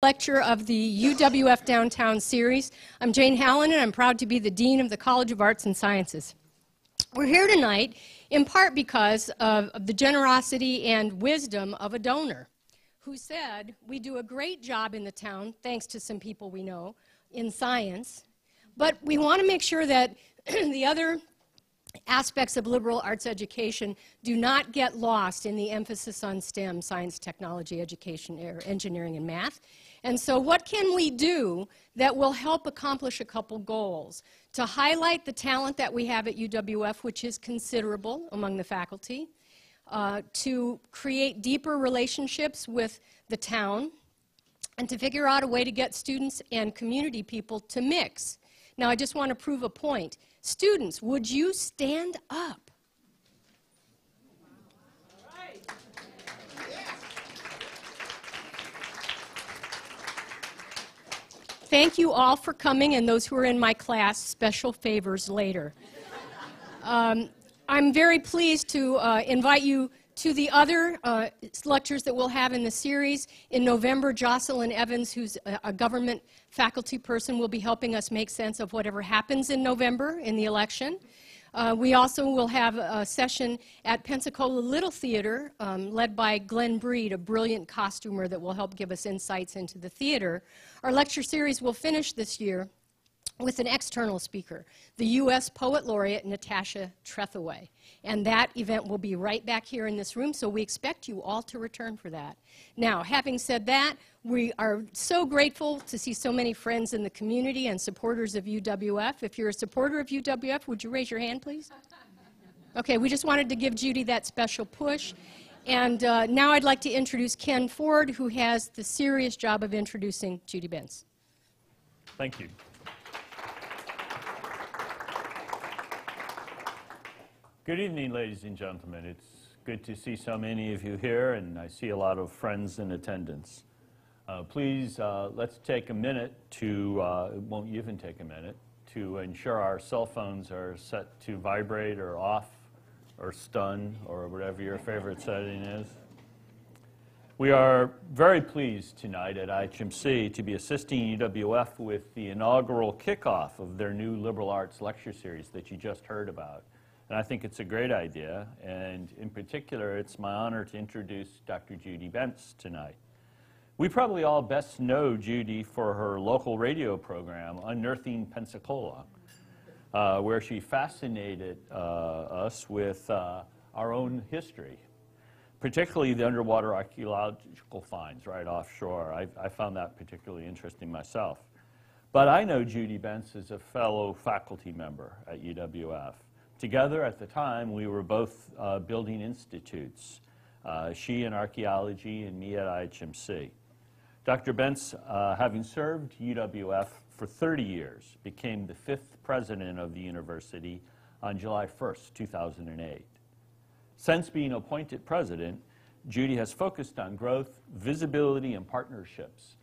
lecture of the UWF Downtown Series. I'm Jane Halonen, and I'm proud to be the Dean of the College of Arts and Sciences. We're here tonight in part because of, of the generosity and wisdom of a donor who said, We do a great job in the town, thanks to some people we know, in science, but we want to make sure that the other aspects of liberal arts education do not get lost in the emphasis on STEM, science, technology, education, engineering, and math. And so what can we do that will help accomplish a couple goals? To highlight the talent that we have at UWF, which is considerable among the faculty, uh, to create deeper relationships with the town, and to figure out a way to get students and community people to mix. Now, I just want to prove a point. Students, would you stand up? Thank you all for coming, and those who are in my class, special favors later. Um, I'm very pleased to uh, invite you to the other uh, lectures that we'll have in the series. In November, Jocelyn Evans, who's a, a, government faculty person, will be helping us make sense of whatever happens in November in the election. Uh, we also will have a session at Pensacola Little Theater um, led by Glenn Breed, a brilliant costumer that will help give us insights into the theater. Our lecture series will finish this year with an external speaker, the U.S. Poet Laureate Natasha Trethewey. And that event will be right back here in this room, so we expect you all to return for that. Now, having said that, we are so grateful to see so many friends in the community and supporters of UWF. If you're a supporter of UWF, would you raise your hand, please? Okay, we just wanted to give Judy that special push. And uh, now I'd like to introduce Ken Ford, who has the serious job of introducing Judy Bense. Thank you. Good evening, ladies and gentlemen. It's good to see so many of you here, and I see a lot of friends in attendance. Uh, please, uh, let's take a minute to, uh, it won't even take a minute, to ensure our cell phones are set to vibrate or off or stun or whatever your favorite setting is. We are very pleased tonight at IHMC to be assisting UWF with the inaugural kickoff of their new liberal arts lecture series that you just heard about. And I think it's a great idea. And in particular, it's my honor to introduce Dr. Judy Bense tonight. We probably all best know Judy for her local radio program, Unearthing Pensacola, uh, where she fascinated uh, us with uh, our own history, particularly the underwater archaeological finds right offshore. I, I found that particularly interesting myself. But I know Judy Bense as a fellow faculty member at UWF. Together at the time, we were both uh, building institutes, uh, she in archaeology and me at IHMC. Dr. Bense, uh, having served UWF for 30 years, became the fifth president of the university on July 1st, 2008. Since being appointed president, Judy has focused on growth, visibility, and partnerships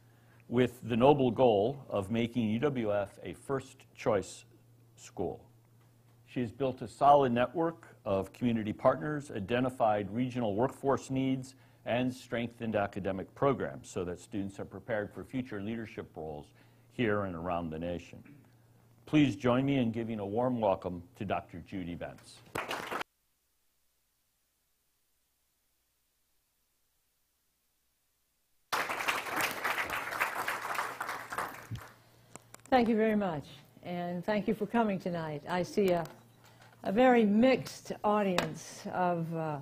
with the noble goal of making UWF a first choice school. She has built a solid network of community partners, identified regional workforce needs, and strengthened academic programs so that students are prepared for future leadership roles here and around the nation. Please join me in giving a warm welcome to Dr. Judy Bense. Thank you very much, and thank you for coming tonight. I see a a very mixed audience of uh,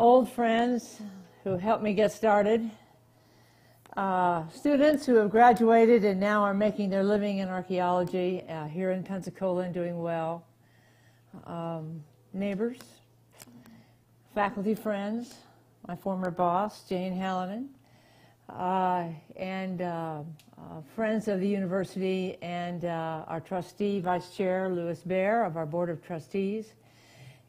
old friends who helped me get started, uh, students who have graduated and now are making their living in archaeology uh, here in Pensacola and doing well, um, neighbors, faculty friends, my former boss, Jane Halonen, uh, and uh, uh, friends of the university and uh, our trustee, Vice Chair Lewis Bear of our Board of Trustees.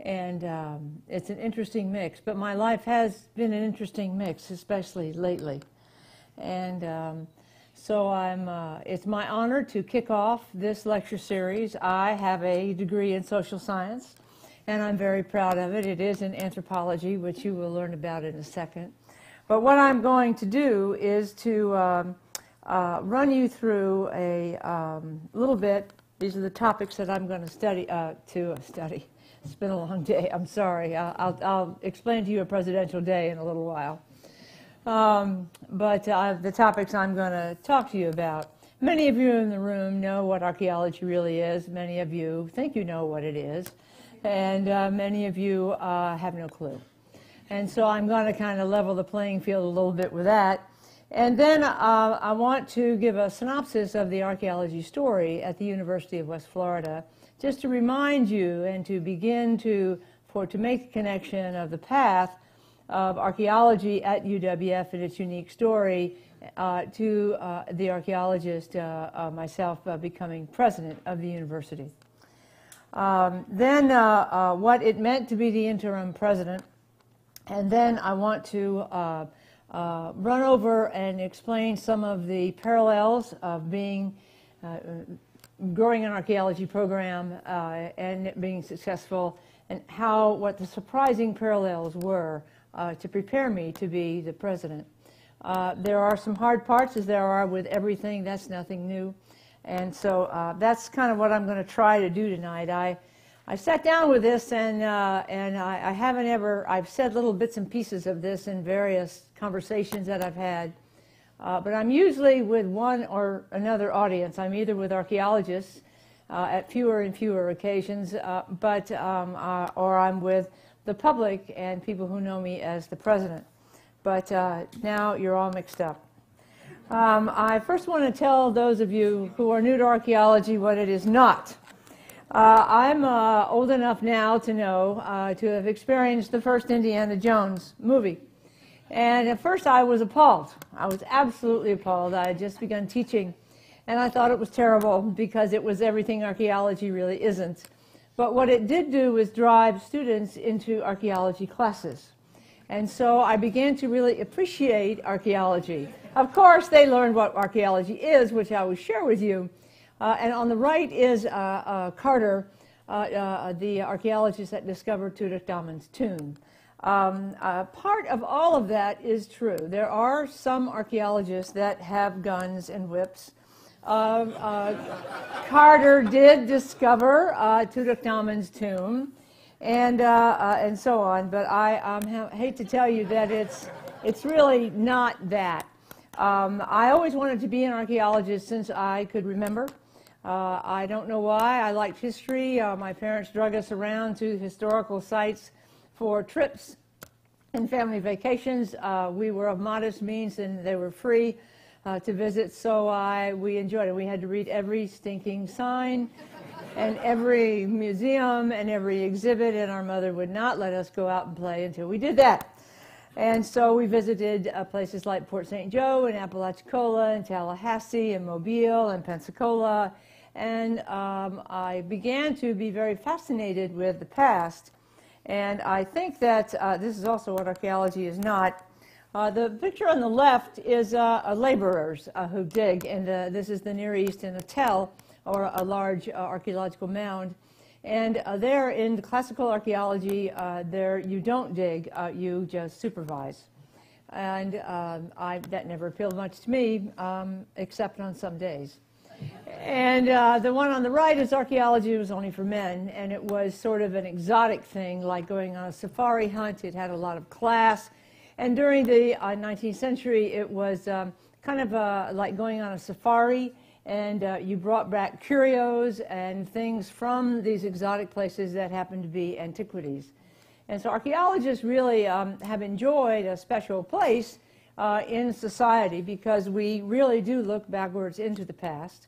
And um, it's an interesting mix, but my life has been an interesting mix, especially lately. And um, so I'm, uh, it's my honor to kick off this lecture series. I have a degree in social science, and I'm very proud of it. It is in anthropology, which you will learn about in a second But what I'm going to do is to um, uh, run you through a um, little bit. These are the topics that I'm going to study, uh, to study. It's been a long day. I'm sorry. I'll, I'll, I'll explain to you a presidential day in a little while. Um, but uh, the topics I'm going to talk to you about. Many of you in the room know what archaeology really is. Many of you think you know what it is. And uh, many of you uh, have no clue. And so I'm going to kind of level the playing field a little bit with that. And then uh, I want to give a synopsis of the archaeology story at the University of West Florida, just to remind you and to begin to, for, to make the connection of the path of archaeology at UWF and its unique story uh, to uh, the archaeologist, uh, uh, myself, uh, becoming president of the university. Um, then what it meant to be the interim president, and then I want to uh, run over and explain some of the parallels of being uh, growing an archaeology program uh, and being successful and how what the surprising parallels were uh, to prepare me to be the president. Uh, there are some hard parts as there are with everything that's nothing new and so uh, that's kind of what I'm going to try to do tonight. I I sat down with this and, uh, and I, I, haven't ever, I've said little bits and pieces of this in various conversations that I've had. Uh, but I'm usually with one or another audience. I'm either with archaeologists uh, at fewer and fewer occasions, uh, but, um, uh, or I'm with the public and people who know me as the president. But uh, now you're all mixed up. Um, I first want to tell those of you who are new to archaeology what it is not. Uh, I'm old enough now to know, to have experienced the first Indiana Jones movie. And at first I was appalled. I was absolutely appalled. I had just begun teaching, and I thought it was terrible because it was everything archaeology really isn't. But what it did do was drive students into archaeology classes. And so I began to really appreciate archaeology. Of course, they learned what archaeology is, which I will share with you. Uh, and on the right is uh, uh, Carter, the archaeologist that discovered Tutankhamun's tomb. Um, uh, part of all of that is true. There are some archaeologists that have guns and whips. Uh, uh, Carter did discover Tutankhamun's tomb, and and so on. But I um, hate to tell you that it's it's really not that. Um, I always wanted to be an archaeologist since I could remember. Uh, I don't know why. I liked history. Uh, my parents drug us around to historical sites for trips and family vacations. Uh, we were of modest means and they were free uh, to visit, so I, we enjoyed it. We had to read every stinking sign and every museum and every exhibit, and our mother would not let us go out and play until we did that. And so we visited uh, places like Port St. Joe and Apalachicola and Tallahassee and Mobile and Pensacola and um, I began to be very fascinated with the past. And I think that uh, this is also what archaeology is not. Uh, the picture on the left is uh, laborers uh, who dig, and uh, this is the Near East in a tell, or a large uh, archaeological mound. And there in classical archaeology, there you don't dig, you just supervise. And um, I, that never appealed much to me, um, except on some days. And uh, the one on the right is archaeology. Was only for men, and it was sort of an exotic thing, like going on a safari hunt. It had a lot of class. And during the uh, 19th century, it was um, kind of uh, like going on a safari, and uh, you brought back curios and things from these exotic places that happened to be antiquities. And so archaeologists really um, have enjoyed a special place uh, in society because we really do look backwards into the past.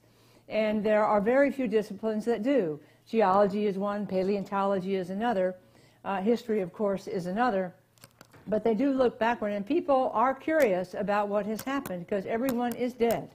And there are very few disciplines that do. Geology is one, paleontology is another, uh, history, of course, is another. But they do look backward, and people are curious about what has happened because everyone is dead.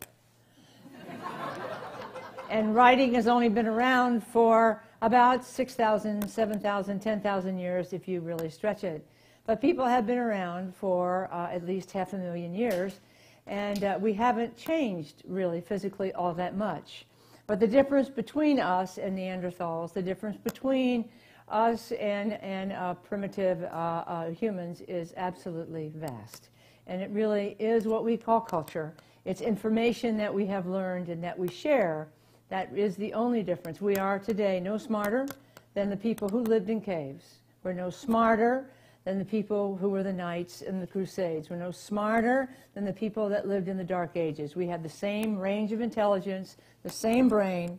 and writing has only been around for about 6,000, 7,000, 10,000 years if you really stretch it. But people have been around for uh, at least half a million years, and uh, we haven't changed really physically all that much. But the difference between us and Neanderthals, the difference between us and, and uh, primitive uh, uh, humans is absolutely vast. And it really is what we call culture. It's information that we have learned and that we share. That is the only difference. We are today no smarter than the people who lived in caves. We're no smarter than the people who were the knights in the Crusades. We're no smarter than the people that lived in the Dark Ages. We have the same range of intelligence, the same brain,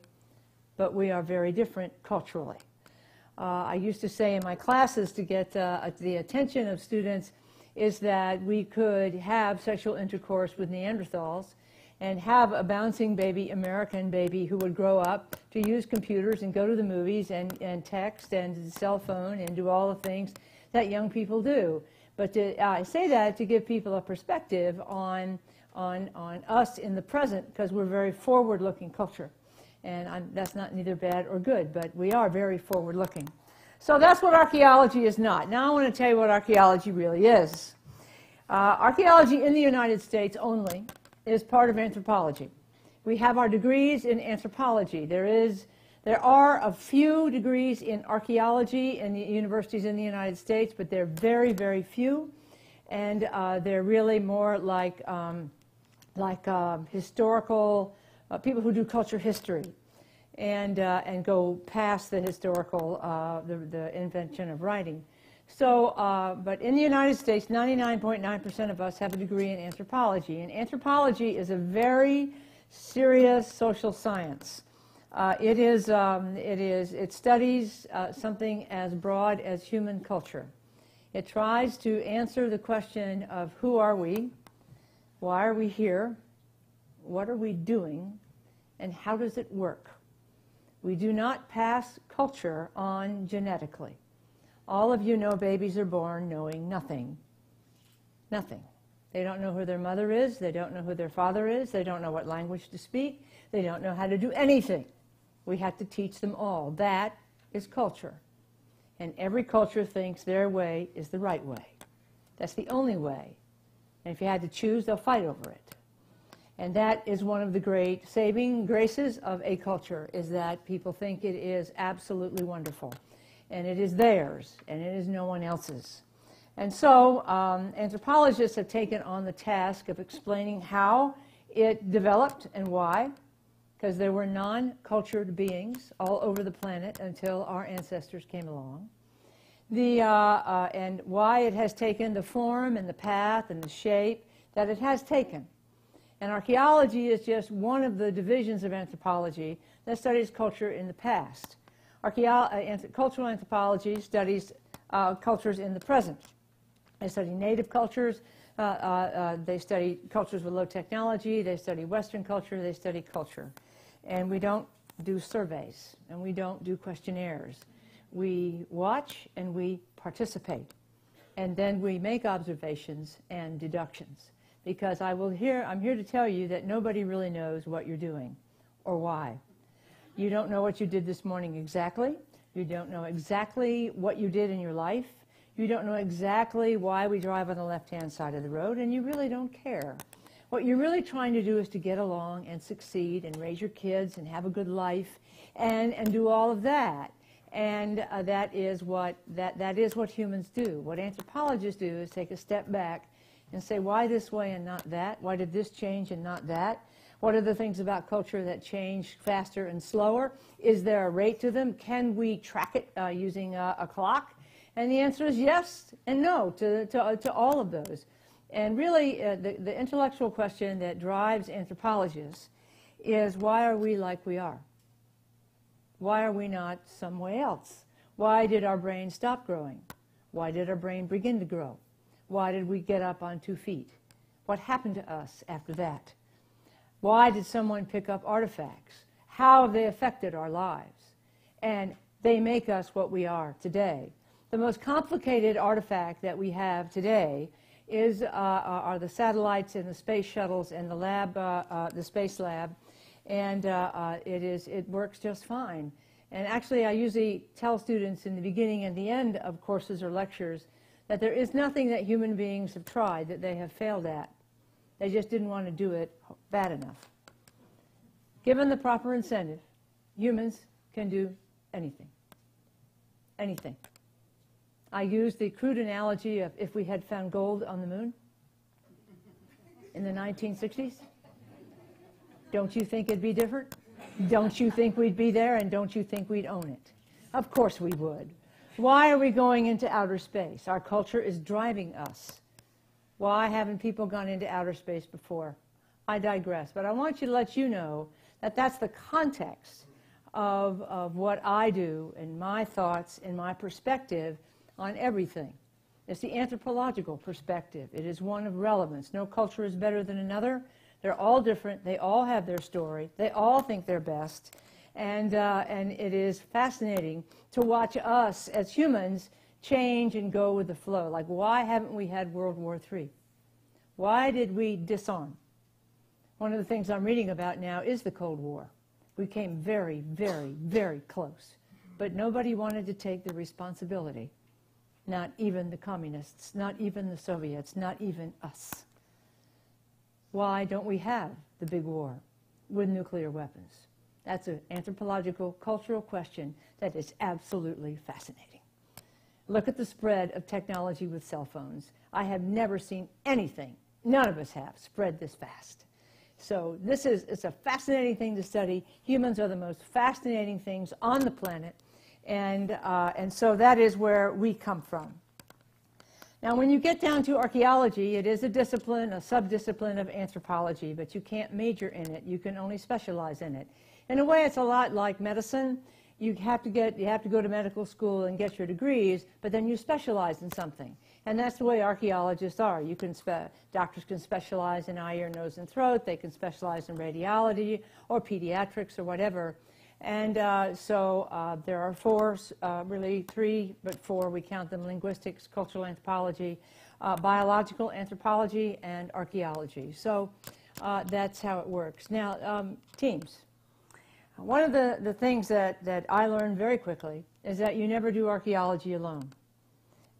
but we are very different culturally. Uh, I used to say in my classes to get uh, the attention of students is that we could have sexual intercourse with Neanderthals and have a bouncing baby, American baby, who would grow up to use computers and go to the movies and, and text and the cell phone and do all the things that young people do. But to, I say that to give people a perspective on, on, on us in the present because we're a very forward-looking culture. And I'm, that's not neither bad or good, but we are very forward-looking. So that's what archaeology is not. Now I want to tell you what archaeology really is. Uh, archaeology in the United States only is part of anthropology. We have our degrees in anthropology. There, is, there are a few degrees in archaeology in the universities in the United States, but they're very, very few. And uh, they're really more like, um, like uh, historical, uh, people who do culture history and, uh, and go past the historical, uh, the, the invention of writing. So, uh, but in the United States, 99.9% of us have a degree in anthropology. And anthropology is a very serious social science. Uh, it, is, um, it, is, it studies uh, something as broad as human culture. It tries to answer the question of who are we, why are we here, what are we doing, and how does it work. We do not pass culture on genetically. All of you know babies are born knowing nothing. Nothing. They don't know who their mother is. They don't know who their father is. They don't know what language to speak. They don't know how to do anything. We have to teach them all. That is culture. And every culture thinks their way is the right way. That's the only way. And if you had to choose, they'll fight over it. And that is one of the great saving graces of a culture, is that people think it is absolutely wonderful. And it is theirs, and it is no one else's. And so um, anthropologists have taken on the task of explaining how it developed and why, because there were non-cultured beings all over the planet until our ancestors came along. The, uh, uh, and why it has taken the form and the path and the shape that it has taken. And archaeology is just one of the divisions of anthropology that studies culture in the past. Archeo uh, cultural anthropology studies uh, cultures in the present. They study native cultures, uh, uh, they study cultures with low technology, they study Western culture, they study culture. And we don't do surveys, and we don't do questionnaires. We watch and we participate. And then we make observations and deductions because I will hear, I'm here to tell you that nobody really knows what you're doing or why. You don't know what you did this morning exactly. You don't know exactly what you did in your life. You don't know exactly why we drive on the left-hand side of the road, and you really don't care. What you're really trying to do is to get along and succeed and raise your kids and have a good life and, and do all of that. And uh, that, is what, that, that is what humans do. What anthropologists do is take a step back and say, why this way and not that? Why did this change and not that? What are the things about culture that change faster and slower? Is there a rate to them? Can we track it uh, using a, a, clock? And the answer is yes and no to, to, to all of those. And really, uh, the, the intellectual question that drives anthropologists is why are we like we are? Why are we not some way else? Why did our brain stop growing? Why did our brain begin to grow? Why did we get up on two feet? What happened to us after that? Why did someone pick up artifacts? How have they affected our lives? And they make us what we are today. The most complicated artifact that we have today is, uh, are the satellites and the space shuttles and the lab, uh, uh, the space lab, and uh, uh, it, is, it works just fine. And actually, I usually tell students in the beginning and the end of courses or lectures that there is nothing that human beings have tried that they have failed at. They just didn't want to do it bad enough. Given the proper incentive, humans can do anything. Anything. I use the crude analogy of if we had found gold on the moon, in the 1960s? Don't you think it'd be different? Don't you think we'd be there and don't you think we'd own it? Of course we would. Why are we going into outer space? Our culture is driving us. Why haven't people gone into outer space before? I digress, but I want you to let you know that that's the context of, of what I do and my thoughts and my perspective on everything. It's the anthropological perspective. It is one of relevance. No culture is better than another. They're all different. They all have their story. They all think they're best. And, uh, and it is fascinating to watch us as humans change and go with the flow. Like, why haven't we had World War III? Why did we disarm? One of the things I'm reading about now is the Cold War. We came very, very, very close. But nobody wanted to take the responsibility. Not even the communists, not even the Soviets, not even us. Why don't we have the big war with nuclear weapons? That's an anthropological, cultural question that is absolutely fascinating. Look at the spread of technology with cell phones. I have never seen anything, none of us have, spread this fast. So this is it's a fascinating thing to study. Humans are the most fascinating things on the planet. And, uh, and so that is where we come from. Now, when you get down to archaeology, it is a discipline, a subdiscipline of anthropology, but you can't major in it. You can only specialize in it. In a way, it's a lot like medicine. You have to get, you have to go to medical school and get your degrees, but then you specialize in something. And that's the way archaeologists are. You can doctors can specialize in eye, ear, nose, and throat. They can specialize in radiology or pediatrics or whatever. And uh, so uh, there are four, uh, really three, but four, we count them, linguistics, cultural anthropology, uh, biological anthropology, and archaeology. So uh, that's how it works. Now, um, teams. One of the, the things that, that I learned very quickly is that you never do archaeology alone.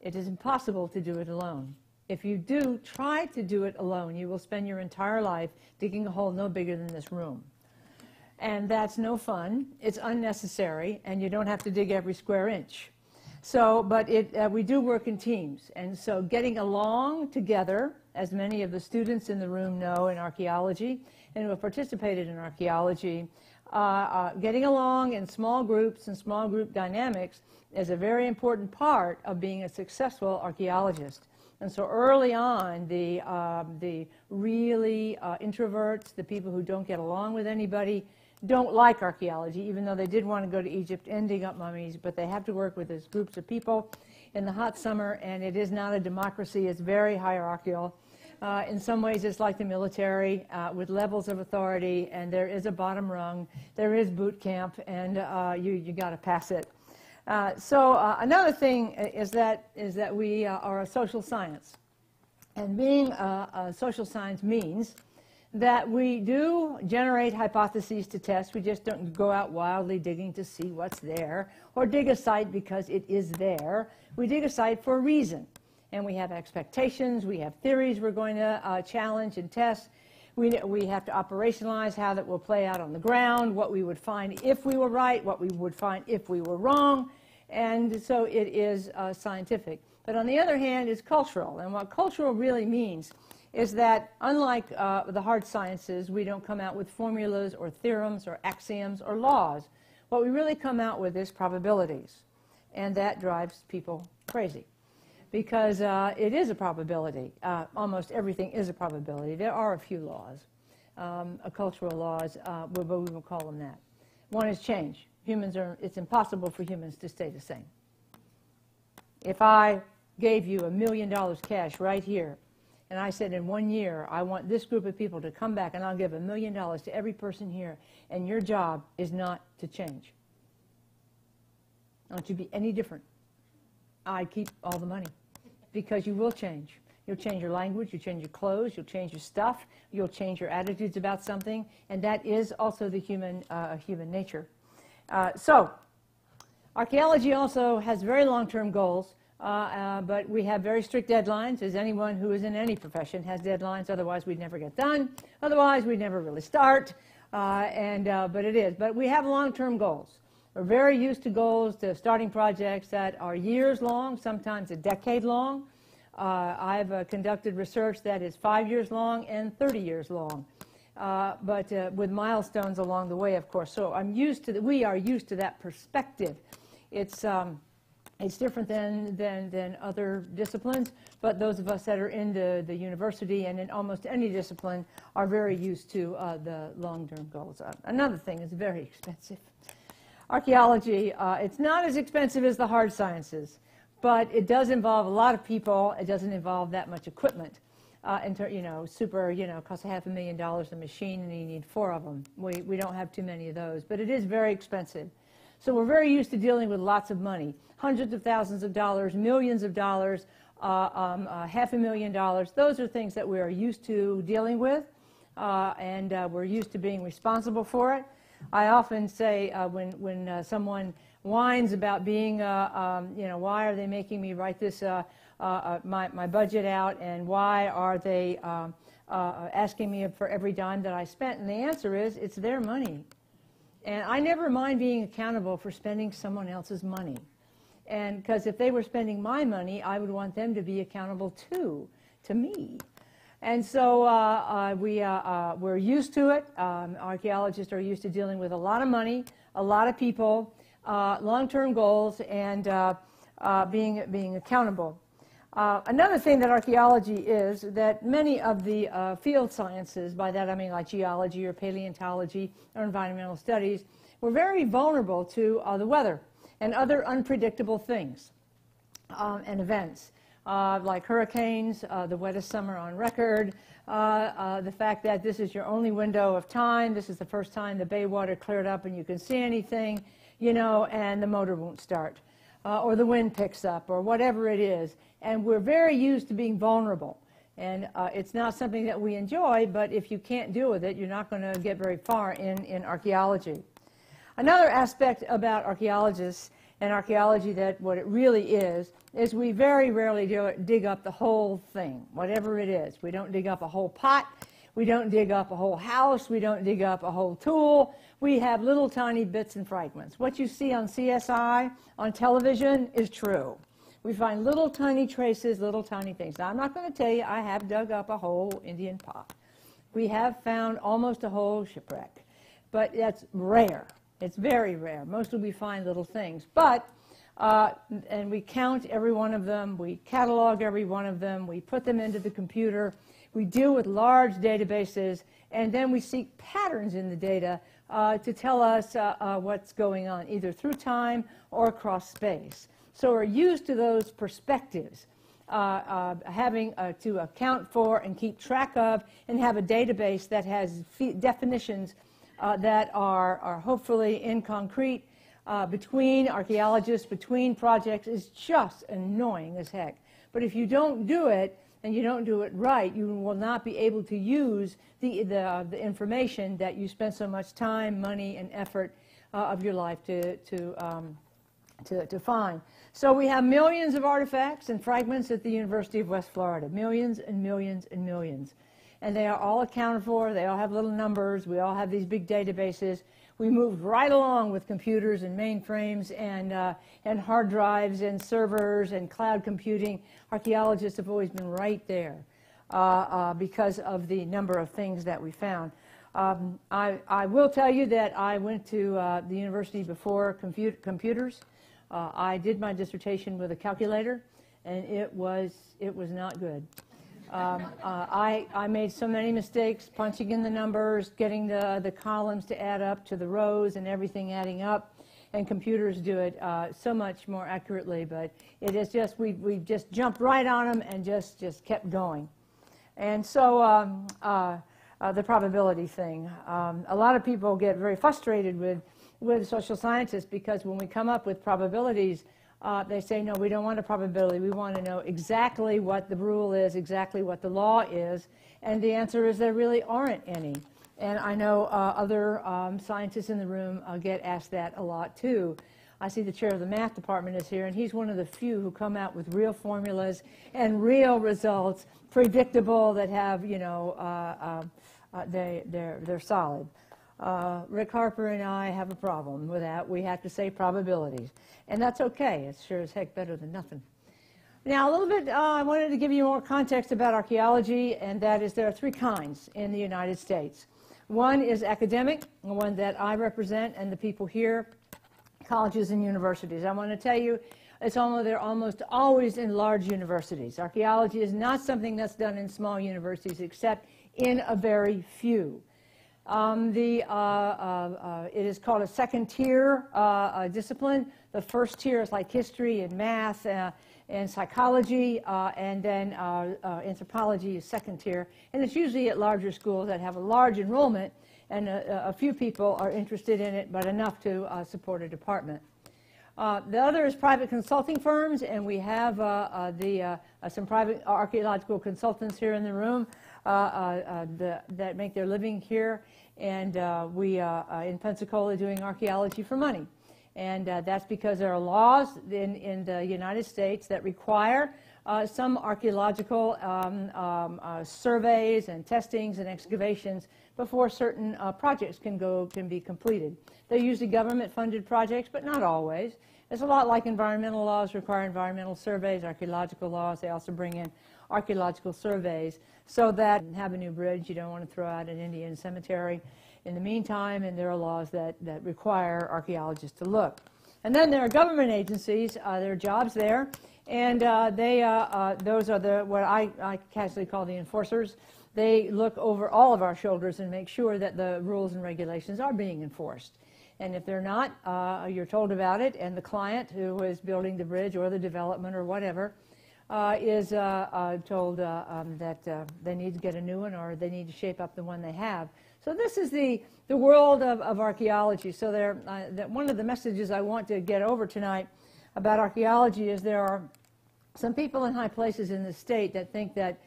It is impossible to do it alone. If you do try to do it alone, you will spend your entire life digging a hole no bigger than this room and that's no fun. It's unnecessary, and you don't have to dig every square inch. So, but it, uh, we do work in teams, and so getting along together, as many of the students in the room know in archaeology and who have participated in archaeology, uh, uh, getting along in small groups and small group dynamics is a very important part of being a successful archaeologist. And so early on, the, um, the really uh, introverts, the people who don't get along with anybody, don't like archaeology, even though they did want to go to Egypt and dig up mummies, but they have to work with these groups of people in the hot summer, and it is not a democracy. It's very hierarchical. Uh, in some ways, it's like the military uh, with levels of authority, and there is a bottom rung. There is boot camp, and uh, you, you got to pass it. Uh, so uh, another thing is that, is that we uh, are a social science. And being a, a social science means that we do generate hypotheses to test. We just don't go out wildly digging to see what's there or dig a site because it is there. We dig a site for a reason. And we have expectations, we have theories we're going to uh, challenge and test. We, we have to operationalize how that will play out on the ground, what we would find if we were right, what we would find if we were wrong. And so it is uh, scientific. But on the other hand, it's cultural. And what cultural really means is that unlike uh, the hard sciences, we don't come out with formulas or theorems or axioms or laws. What we really come out with is probabilities. And that drives people crazy because uh, it is a probability. Uh, almost everything is a probability. There are a few laws, um, cultural laws, uh, but we will call them that. One is change. Humans are, it's impossible for humans to stay the same. If I gave you a million dollars cash right here and I said, in one year, I want this group of people to come back and I'll give a million dollars to every person here. And your job is not to change. I want you to be any different. I'd keep all the money because you will change. You'll change your language, you'll change your clothes, you'll change your stuff, you'll change your attitudes about something, and that is also the human, uh, human nature. Uh, so, archaeology also has very long-term goals. Uh, uh, but we have very strict deadlines, as anyone who is in any profession has deadlines. Otherwise, we'd never get done. Otherwise, we'd never really start. Uh, and, but it is. But we have long-term goals. We're very used to goals, to starting projects that are years long, sometimes a decade long. Uh, I've uh, conducted research that is five years long and 30 years long, uh, but with milestones along the way, of course. So I'm used to, the, we are used to that perspective. It's, um, it's different than, than, than other disciplines, but those of us that are in the, the university and in almost any discipline are very used to uh, the long-term goals. Uh, another thing is very expensive. Archaeology, uh, it's not as expensive as the hard sciences, but it does involve a lot of people. It doesn't involve that much equipment. Uh, you know, super, you know, costs a half a million dollars a machine, and you need four of them. We, we don't have too many of those, but it is very expensive. So we're very used to dealing with lots of money, hundreds of thousands of dollars, millions of dollars, uh, um, uh, half a million dollars. Those are things that we are used to dealing with, uh, and uh, we're used to being responsible for it. I often say uh, when, when uh, someone whines about being, um, you know, why are they making me write this, my, my budget out, and why are they asking me for every dime that I spent? And the answer is, it's their money. And I never mind being accountable for spending someone else's money. And because if they were spending my money, I would want them to be accountable too, to me. And so uh, uh, we, uh, uh we're used to it. Um, archaeologists are used to dealing with a lot of money, a lot of people, uh, long-term goals, and uh, being, being accountable. Uh, another thing that archaeology is that many of the uh, field sciences, by that I mean like geology or paleontology or environmental studies, were very vulnerable to uh, the weather and other unpredictable things um, and events. Uh, like hurricanes, uh, the wettest summer on record, the fact that this is your only window of time, this is the first time the bay water cleared up and you can see anything, you know, and the motor won't start uh, or the wind picks up or whatever it is. And we're very used to being vulnerable. And uh, it's not something that we enjoy, but if you can't deal with it, you're not going to get very far in, in archaeology. Another aspect about archaeologists and archaeology that what it really is, is we very rarely do, dig up the whole thing, whatever it is. We don't dig up a whole pot. We don't dig up a whole house. We don't dig up a whole tool. We have little tiny bits and fragments. What you see on CSI on television is true. We find little tiny traces, little tiny things. Now, I'm not going to tell you I have dug up a whole Indian pot. We have found almost a whole shipwreck, but that's rare. It's very rare. Mostly we find little things. But, uh, and we count every one of them, we catalog every one of them, we put them into the computer, we deal with large databases, and then we seek patterns in the data to tell us uh, uh, what's going on, either through time or across space. So we're used to those perspectives, uh, uh, having uh, to account for and keep track of and have a database that has definitions that are, are hopefully in concrete between archaeologists, between projects is just annoying as heck. But if you don't do it, and you don't do it right, you will not be able to use the, the, uh, the information that you spent so much time, money, and effort uh, of your life to, to, um, to, to find. So we have millions of artifacts and fragments at the University of West Florida, millions and millions and millions. And they are all accounted for. They all have little numbers. We all have these big databases we moved right along with computers and mainframes and, uh, and hard drives and servers and cloud computing. Archaeologists have always been right there uh, uh, because of the number of things that we found. Um, I, I, will tell you that I went to uh, the university before comput computers. Uh, I did my dissertation with a calculator, and it was, it was not good. Um, uh, I, I made so many mistakes punching in the numbers, getting the, the columns to add up to the rows and everything adding up. And computers do it uh, so much more accurately, but it is just, we, we just jumped right on them and just, just kept going. And so um, uh, uh the probability thing. Um, a lot of people get very frustrated with, with social scientists because when we come up with probabilities, uh, they say, no, we don't want a probability. We want to know exactly what the rule is, exactly what the law is. And the answer is there really aren't any. And I know uh, other um, scientists in the room uh, get asked that a lot too. I see the chair of the math department is here, and he's one of the few who come out with real formulas and real results, predictable, that have, you know, uh, uh, uh, they, they're, they're solid. Uh, Rick Harper and I have a problem with that. We have to say probabilities. And that's okay. It's sure as heck better than nothing. Now, a little bit, uh, I wanted to give you more context about archaeology, and that is there are three kinds in the United States. One is academic, the one that I represent, and the people here, colleges and universities. I want to tell you, it's almost, they're almost always in large universities. Archaeology is not something that's done in small universities, except in a very few. Um, the, uh, uh, uh, it is called a second tier uh, uh, discipline. The first tier is like history and math and psychology, and then anthropology is second tier. And it's usually at larger schools that have a large enrollment, and a, a few people are interested in it, but enough to support a department. Uh, the other is private consulting firms, and we have uh, uh, the, some private archaeological consultants here in the room the, that make their living here. And we, in Pensacola, doing archaeology for money. And uh, that's because there are laws in, in the United States that require uh, some archaeological um, um, uh, surveys and testings and excavations before certain uh, projects can go can be completed. They're usually government-funded projects, but not always. It's a lot like environmental laws require environmental surveys, archaeological laws. They also bring in archaeological surveys so that have a new bridge, you don't want to throw out an Indian cemetery in the meantime, and there are laws that, that require archaeologists to look. And then there are government agencies, uh, there are jobs there, and uh, they, uh, uh, those are the, what I, I casually call the enforcers. They look over all of our shoulders and make sure that the rules and regulations are being enforced. And if they're not, uh, you're told about it, and the client who is building the bridge or the development or whatever uh, is uh, uh told uh, um, that uh, they need to get a new one or they need to shape up the one they have. So this is the, the world of, of archaeology. So there, that one of the messages I want to get over tonight about archaeology is there are some people in high places in the state that think that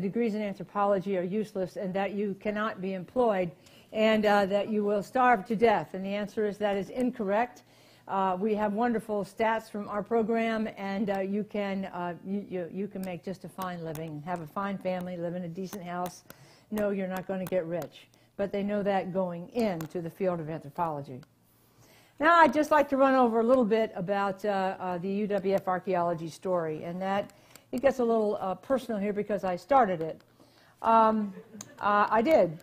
degrees in anthropology are useless and that you cannot be employed and uh, that you will starve to death. And the answer is that is incorrect. Uh, we have wonderful stats from our program, and uh, you, can, uh, you, you, you, can make just a fine living, have a fine family, live in a decent house. No, you're not going to get rich. But they know that going into the field of anthropology. Now, I'd just like to run over a little bit about uh, uh, the UWF archaeology story, and that it gets a little personal here because I started it. Um, I did.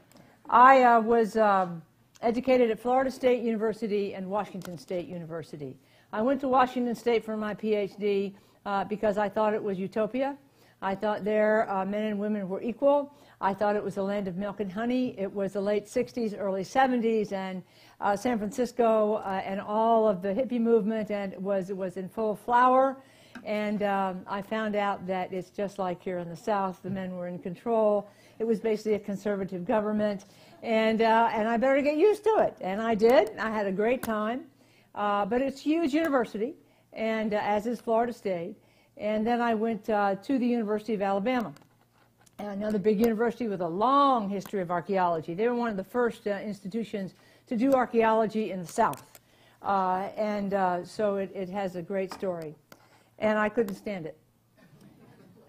I uh, was um, educated at Florida State University and Washington State University. I went to Washington State for my PhD uh, because I thought it was utopia. I thought there uh, men and women were equal. I thought it was a land of milk and honey. It was the late 60s, early 70s, and uh, San Francisco uh, and all of the hippie movement and was, was in full flower. And um, I found out that it's just like here in the South. The men were in control. It was basically a conservative government, and, uh, and I better get used to it. And I did. I had a great time. Uh, but it's huge university, and uh, as is Florida State. And then I went uh, to the University of Alabama, another big university with a long history of archaeology. They were one of the first uh, institutions to do archaeology in the South. Uh, and so it, it has a great story. And I couldn't stand it.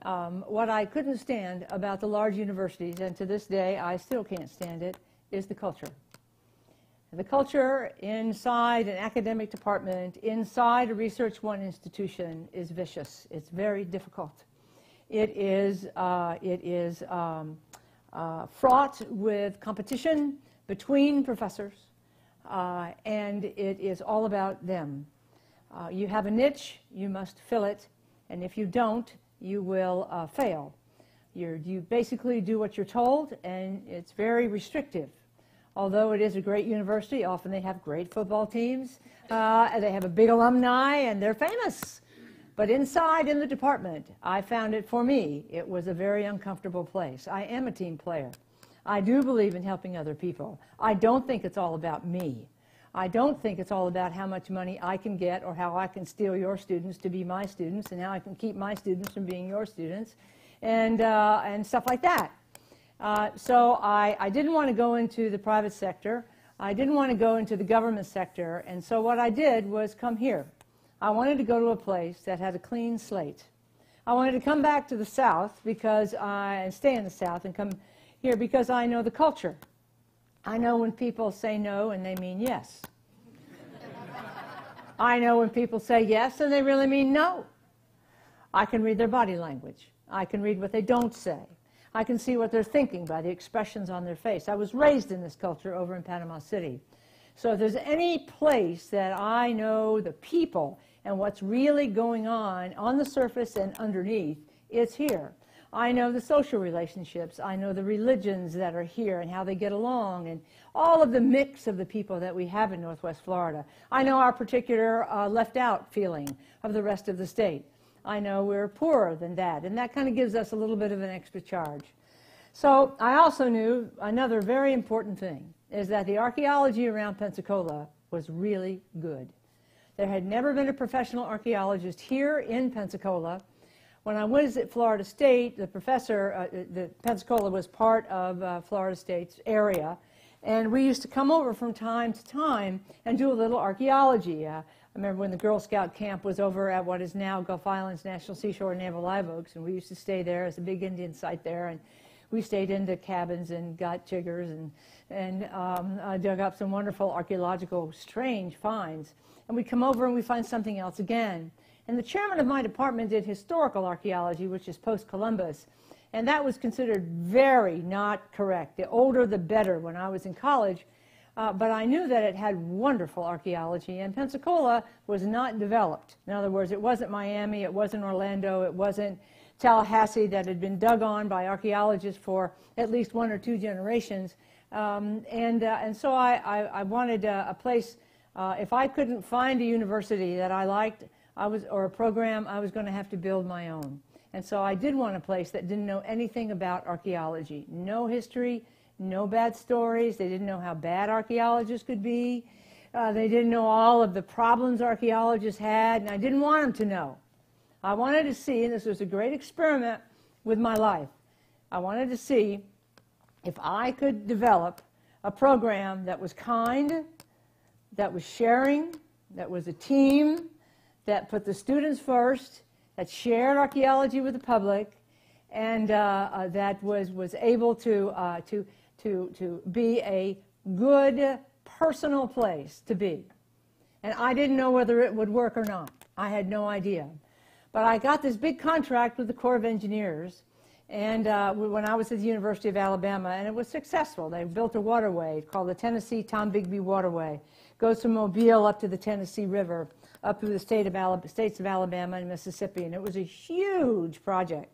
Um, what I couldn't stand about the large universities, and to this day I still can't stand it, is the culture. The culture inside an academic department, inside a Research One institution, is vicious. It's very difficult. It is, uh, it is um, uh, fraught with competition between professors, uh, and it is all about them. Uh, you have a niche, you must fill it, and if you don't, you will uh, fail. You're, you basically do what you're told, and it's very restrictive. Although it is a great university, often they have great football teams, uh, and they have a big alumni, and they're famous. But inside in the department, I found it for me, it was a very uncomfortable place. I am a team player. I do believe in helping other people. I don't think it's all about me. I don't think it's all about how much money I can get or how I can steal your students to be my students and how I can keep my students from being your students and, uh, and stuff like that. Uh, so I, I didn't want to go into the private sector. I didn't want to go into the government sector. And so what I did was come here. I wanted to go to a place that had a clean slate. I wanted to come back to the South because I, and stay in the South and come here because I know the culture. I know when people say no and they mean yes. I know when people say yes and they really mean no. I can read their body language. I can read what they don't say. I can see what they're thinking by the expressions on their face. I was raised in this culture over in Panama City. So if there's any place that I know the people and what's really going on on the surface and underneath, it's here. I know the social relationships. I know the religions that are here and how they get along and all of the mix of the people that we have in Northwest Florida. I know our particular uh, left out feeling of the rest of the state. I know we're poorer than that, and that kind of gives us a little bit of an extra charge. So I also knew another very important thing is that the archaeology around Pensacola was really good. There had never been a professional archaeologist here in Pensacola. When I was at Florida State, the professor, uh, the Pensacola was part of uh, Florida State's area, and we used to come over from time to time and do a little archaeology. Uh, I remember when the Girl Scout camp was over at what is now Gulf Islands National Seashore Naval Live Oaks, and we used to stay there. It's a big Indian site there, and we stayed into cabins and got chiggers and, and um, uh, dug up some wonderful archaeological strange finds. And we'd come over and we find something else again. And the chairman of my department did historical archaeology, which is post-Columbus. And that was considered very not correct. The older, the better when I was in college. Uh, but I knew that it had wonderful archaeology, and Pensacola was not developed. In other words, it wasn't Miami, it wasn't Orlando, it wasn't Tallahassee that had been dug on by archaeologists for at least one or two generations. Um, and, uh, and so I, I, I wanted a, a place, uh, if I couldn't find a university that I liked I was, or a program, I was going to have to build my own. And so I did want a place that didn't know anything about archaeology, no history, no bad stories. They didn't know how bad archaeologists could be. Uh, they didn't know all of the problems archaeologists had, and I didn't want them to know. I wanted to see, and this was a great experiment with my life, I wanted to see if I could develop a program that was kind, that was sharing, that was a team, that put the students first, that shared archaeology with the public, and uh, uh, that was, was able to, uh, to to, to be a good personal place to be. And I didn't know whether it would work or not. I had no idea. But I got this big contract with the Corps of Engineers and uh, when I was at the University of Alabama, and it was successful. They built a waterway called the Tennessee Tombigbee Waterway. It goes from Mobile up to the Tennessee River, up through the state of states of Alabama and Mississippi, and it was a huge project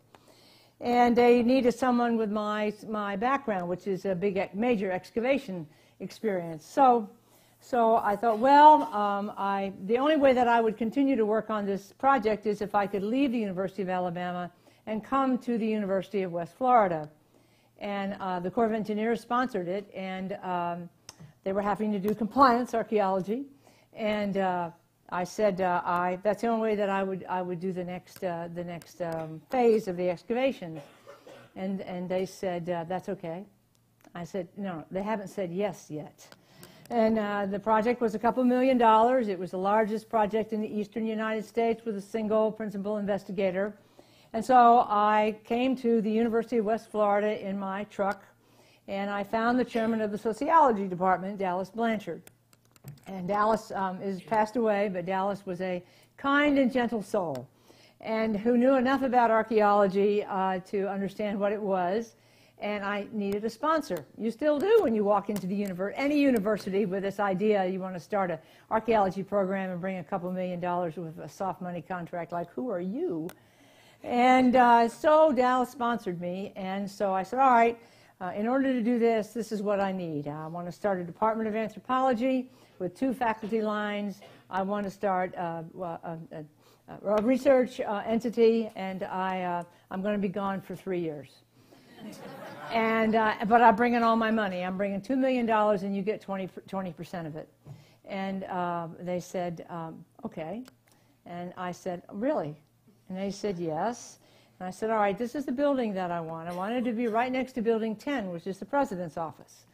and they needed someone with my, my background, which is a big, major excavation experience. So, so I thought, well, um, I, the only way that I would continue to work on this project is if I could leave the University of Alabama and come to the University of West Florida. And uh, the Corps of Engineers sponsored it, and um, they were having to do compliance archaeology. And uh, I said uh, I, that's the only way that I would, I would do the next, uh, the next um, phase of the excavations. And, and they said, uh, that's okay. I said, no, they haven't said yes yet. And uh, the project was a couple million dollars. It was the largest project in the eastern United States with a single principal investigator. And so I came to the University of West Florida in my truck, and I found the chairman of the sociology department, Dallas Blanchard. And Dallas um, is passed away, but Dallas was a kind and gentle soul and who knew enough about archaeology uh, to understand what it was. And I needed a sponsor. You still do when you walk into the any university with this idea you want to start an archaeology program and bring a couple million dollars with a soft money contract. Like, who are you? And uh, so Dallas sponsored me. And so I said, all right, uh, in order to do this, this is what I need. I want to start a Department of Anthropology with two faculty lines. I want to start uh, a, a, a, research uh, entity, and I, uh, I'm going to be gone for three years. and, uh, but I'm bringing all my money. I'm bringing $2 million, and you get 20, 20% of it. And uh, they said, um, okay. And I said, really? And they said, yes. And I said, all right, this is the building that I want. I wanted to be right next to Building 10, which is the president's office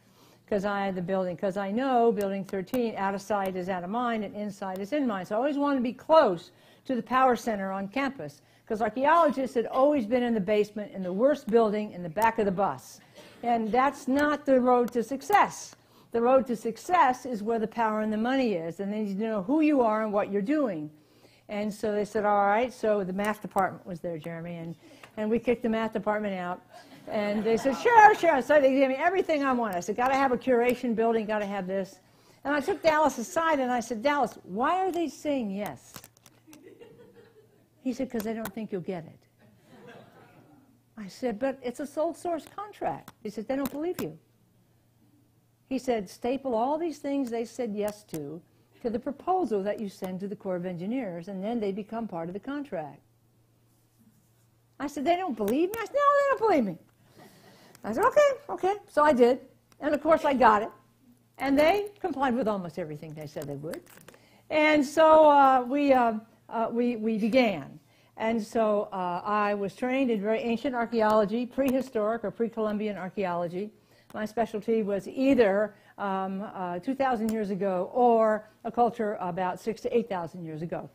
because I had the building, because I know building 13, out of sight is out of mind and inside is in mind. So I always wanted to be close to the power center on campus because archaeologists had always been in the basement in the worst building in the back of the bus. And that's not the road to success. The road to success is where the power and the money is, and then you know who you are and what you're doing. And so they said, all right. So the math department was there, Jeremy, and, and we kicked the math department out. And they said, sure, sure. So they gave me everything I wanted. I said, got to have a curation building, got to have this. And I took Dallas aside and I said, Dallas, why are they saying yes? He said, because they don't think you'll get it. I said, but it's a sole source contract. He said, they don't believe you. He said, staple all these things they said yes to to the proposal that you send to the Corps of Engineers, and then they become part of the contract. I said, they don't believe me? I said, no, they don't believe me. I said, okay, okay. So I did. And of course, I got it. And they complied with almost everything they said they would. And so uh, we, uh, uh, we, we began. And so uh, I was trained in very ancient archaeology, prehistoric or pre-Columbian archaeology. My specialty was either um, uh, 2,000 years ago or a culture about six to 8,000 years ago.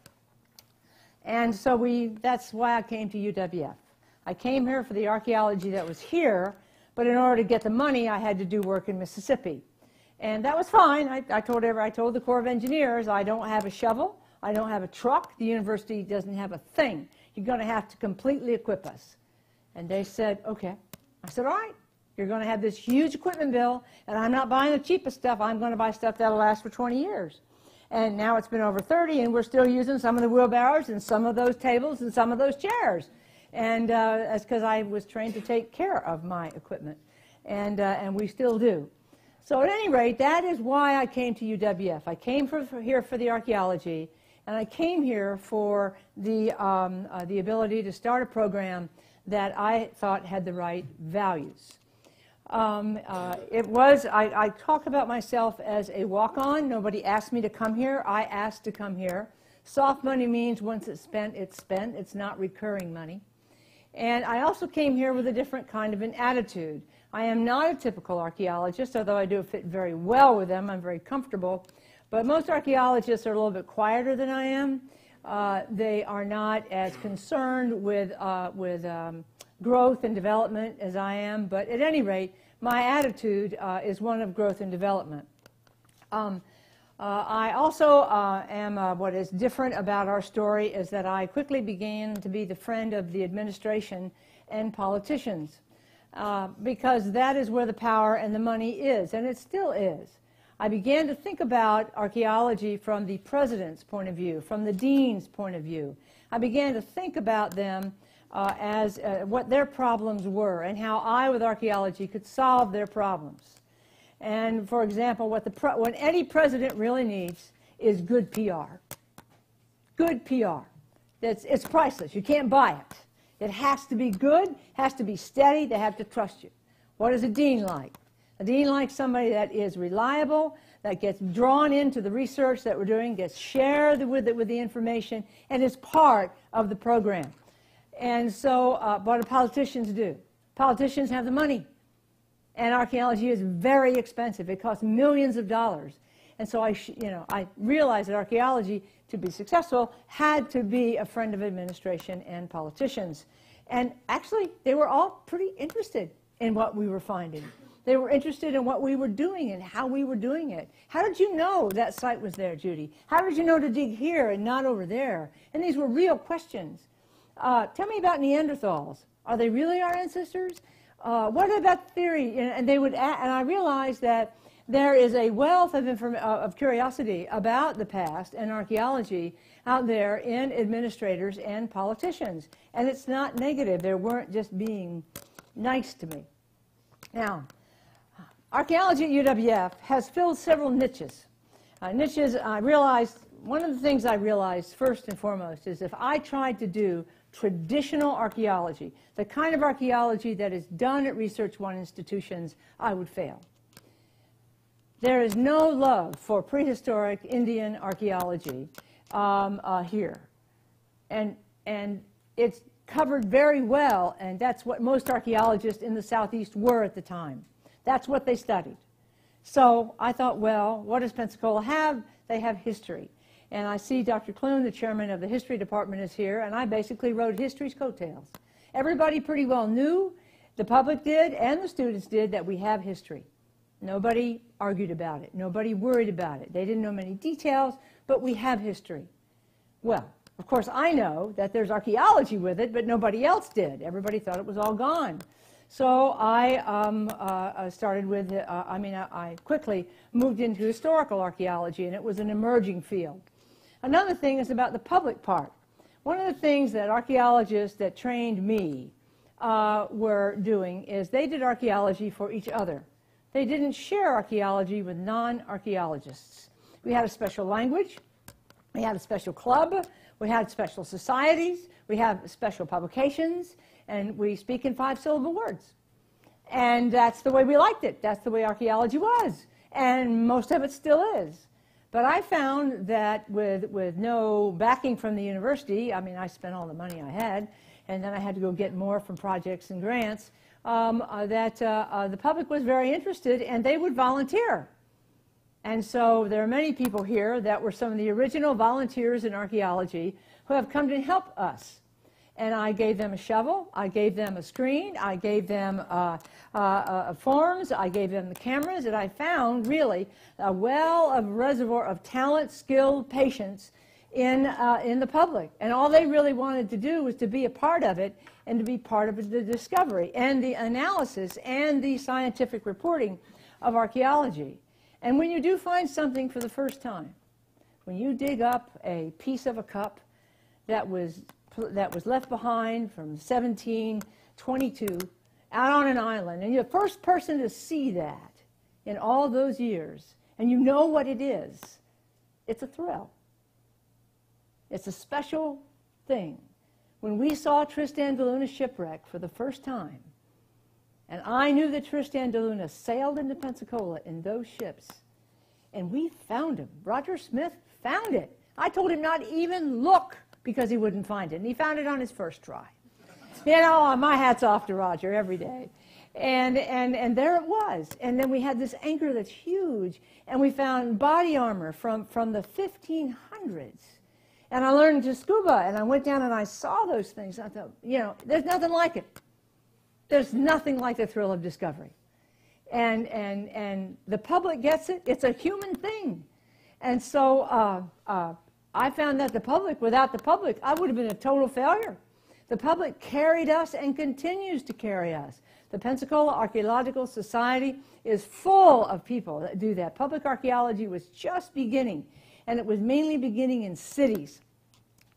And so we, that's why I came to UWF. I came here for the archaeology that was here, but in order to get the money, I had to do work in Mississippi. And that was fine. I, I, told I told the Corps of Engineers, I don't have a shovel, I don't have a truck, the university doesn't have a thing. You're going to have to completely equip us. And they said, okay. I said, all right, you're going to have this huge equipment bill, and I'm not buying the cheapest stuff. I'm going to buy stuff that'll last for 20 years. And now it's been over 30, and we're still using some of the wheelbarrows and some of those tables and some of those chairs. And uh, that's because I was trained to take care of my equipment. And, uh, and we still do. So at any rate, that is why I came to UWF. I came for, for here for the archaeology, and I came here for the, um, uh, the ability to start a program that I thought had the right values. Um, uh, it was, I, I, talk about myself as a walk-on. Nobody asked me to come here. I asked to come here. Soft money means once it's spent, it's spent. It's not recurring money. And I also came here with a different kind of an attitude. I am not a typical archaeologist, although I do fit very well with them. I'm very comfortable. But most archaeologists are a little bit quieter than I am. Uh, they are not as concerned with, uh, with um, growth and development as I am, but at any rate, my attitude uh, is one of growth and development. Um, uh, I also uh, am, uh, what is different about our story is that I quickly began to be the friend of the administration and politicians uh, because that is where the power and the money is, and it still is. I began to think about archaeology from the president's point of view, from the dean's point of view. I began to think about them uh, as uh, what their problems were and how I, with archaeology, could solve their problems. And for example, what, the what any president really needs is good PR. Good PR. It's, it's priceless. You can't buy it. It has to be good, has to be steady, they have to trust you. What is a dean like? A dean likes somebody that is reliable, that gets drawn into the research that we're doing, gets shared with it with the information, and is part of the program. And so, uh, what do politicians do? Politicians have the money. And archaeology is very expensive. It costs millions of dollars. And so I, you know, I realized that archaeology, to be successful, had to be a friend of administration and politicians. And actually, they were all pretty interested in what we were finding. They were interested in what we were doing and how we were doing it. How did you know that site was there, Judy? How did you know to dig here and not over there? And these were real questions. Uh, tell me about Neanderthals. Are they really our ancestors? Uh, what about theory? And, and they would, add, and I realized that there is a wealth of, inform- uh, of curiosity about the past and archaeology out there in administrators and politicians. And it's not negative. They weren't just being nice to me. Now, archaeology at UWF has filled several niches. Uh, niches, I realized, one of the things I realized first and foremost is if I tried to do traditional archaeology, the kind of archaeology that is done at Research One institutions, I would fail. There is no love for prehistoric Indian archaeology um, uh, here. And, and it's covered very well, and that's what most archaeologists in the Southeast were at the time. That's what they studied. So I thought, well, what does Pensacola have? They have history. And I see Dr. Clune, the chairman of the history department, is here, and I basically wrote history's coattails. Everybody pretty well knew, the public did, and the students did, that we have history. Nobody argued about it. Nobody worried about it. They didn't know many details, but we have history. Well, Of course, I know that there's archaeology with it, but nobody else did. Everybody thought it was all gone. So I um, uh, started with, uh, I mean, I, I quickly moved into historical archaeology, and it was an emerging field. Another thing is about the public part. One of the things that archaeologists that trained me uh, were doing is they did archaeology for each other. They didn't share archaeology with non-archaeologists. We had a special language, we had a special club, we had special societies, we have special publications, and we speak in five-syllable words. And that's the way we liked it. That's the way archaeology was. And most of it still is. But I found that with, with no backing from the university, I mean, I spent all the money I had, and then I had to go get more from projects and grants, um, uh, that uh, uh, the public was very interested and they would volunteer. And so there are many people here that were some of the original volunteers in archaeology who have come to help us. And I gave them a shovel, I gave them a screen, I gave them uh, uh, uh, forms, I gave them the cameras, and I found really a well of reservoir of talent, skill, patience in, uh, in the public. And all they really wanted to do was to be a part of it and to be part of the discovery and the analysis and the scientific reporting of archaeology. And when you do find something for the first time, when you dig up a piece of a cup that was, that was left behind from 1722 out on an island, and you're the first person to see that in all those years, and you know what it is, it's a thrill. It's a special thing. When we saw Tristan da Luna shipwreck for the first time, and I knew that Tristan da Luna sailed into Pensacola in those ships, and we found him. Roger Smith found it. I told him not even look because he wouldn't find it, and he found it on his first try. You know, my hat's off to Roger every day. And, and, and there it was. And then we had this anchor that's huge, and we found body armor from, from the 1500s. And I learned to scuba, and I went down and I saw those things. I thought, you know, there's nothing like it. There's nothing like the thrill of discovery. And, and, and the public gets it. It's a human thing. And so uh, uh, I found that the public, without the public, I would have been a total failure. The public carried us and continues to carry us. The Pensacola Archaeological Society is full of people that do that. Public archaeology was just beginning and it was mainly beginning in cities.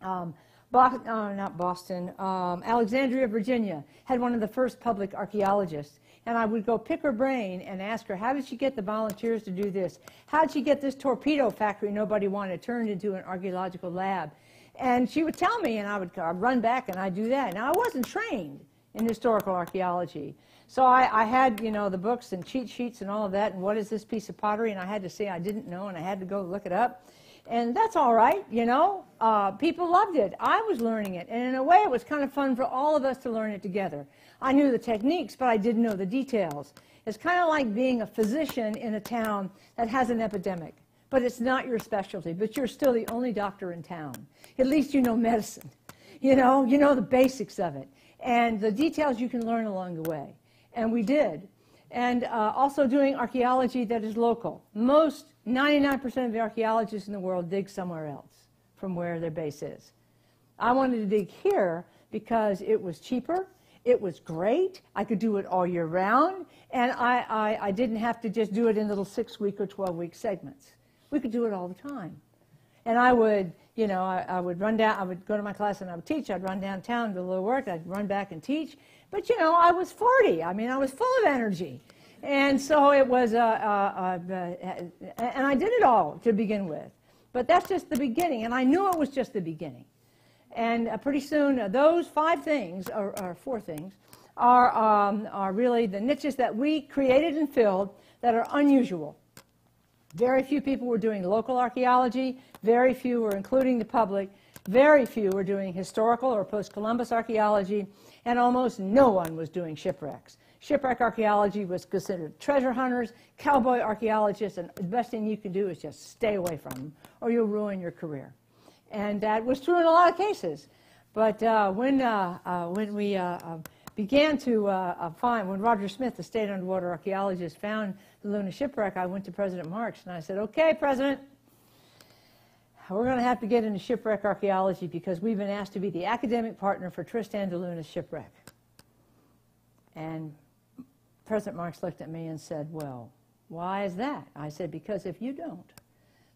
Um, Bo uh, not Boston, um, Alexandria, Virginia, had one of the first public archaeologists. And I would go pick her brain and ask her, how did she get the volunteers to do this? How did she get this torpedo factory nobody wanted turned into an archaeological lab? And she would tell me, and I would I'd run back and I'd do that. Now, I wasn't trained in historical archaeology. So I, I, had, you know, the books and cheat sheets and all of that, and what is this piece of pottery? And I had to say I didn't know, and I had to go look it up and that's all right, you know. Uh, people loved it. I was learning it, and in a way, it was kind of fun for all of us to learn it together. I knew the techniques, but I didn't know the details. It's kind of like being a physician in a town that has an epidemic, but it's not your specialty, but you're still the only doctor in town. At least you know medicine. You know, you know the basics of it, and the details you can learn along the way. And we did and uh, also doing archaeology that is local. Most, 99% of the archaeologists in the world dig somewhere else from where their base is. I wanted to dig here because it was cheaper, it was great, I could do it all year round, and I, I, I didn't have to just do it in little six-week or 12-week segments. We could do it all the time. And I would, you know, I, I, would run down, I would go to my class and I would teach. I'd run downtown, do a little work, I'd run back and teach. But, you know, I was 40. I mean, I was full of energy. And so it was, uh, uh, and I did it all to begin with. But that's just the beginning, and I knew it was just the beginning. And uh, pretty soon, uh, those five things, or, or four things, are, um, are really the niches that we created and filled that are unusual. Very few people were doing local archaeology. Very few were including the public. Very few were doing historical or post-Columbus archaeology and almost no one was doing shipwrecks. Shipwreck archaeology was considered treasure hunters, cowboy archaeologists, and the best thing you can do is just stay away from them, or you'll ruin your career. And that was true in a lot of cases. But uh, when, uh, uh, when we uh, uh, began to uh, find, when Roger Smith, the state underwater archaeologist, found the Luna shipwreck, I went to President Marx and I said, okay, President, we're going to have to get into shipwreck archaeology because we've been asked to be the academic partner for Tristan da Luna's shipwreck. And President Marx looked at me and said, well, why is that? I said, because if you don't,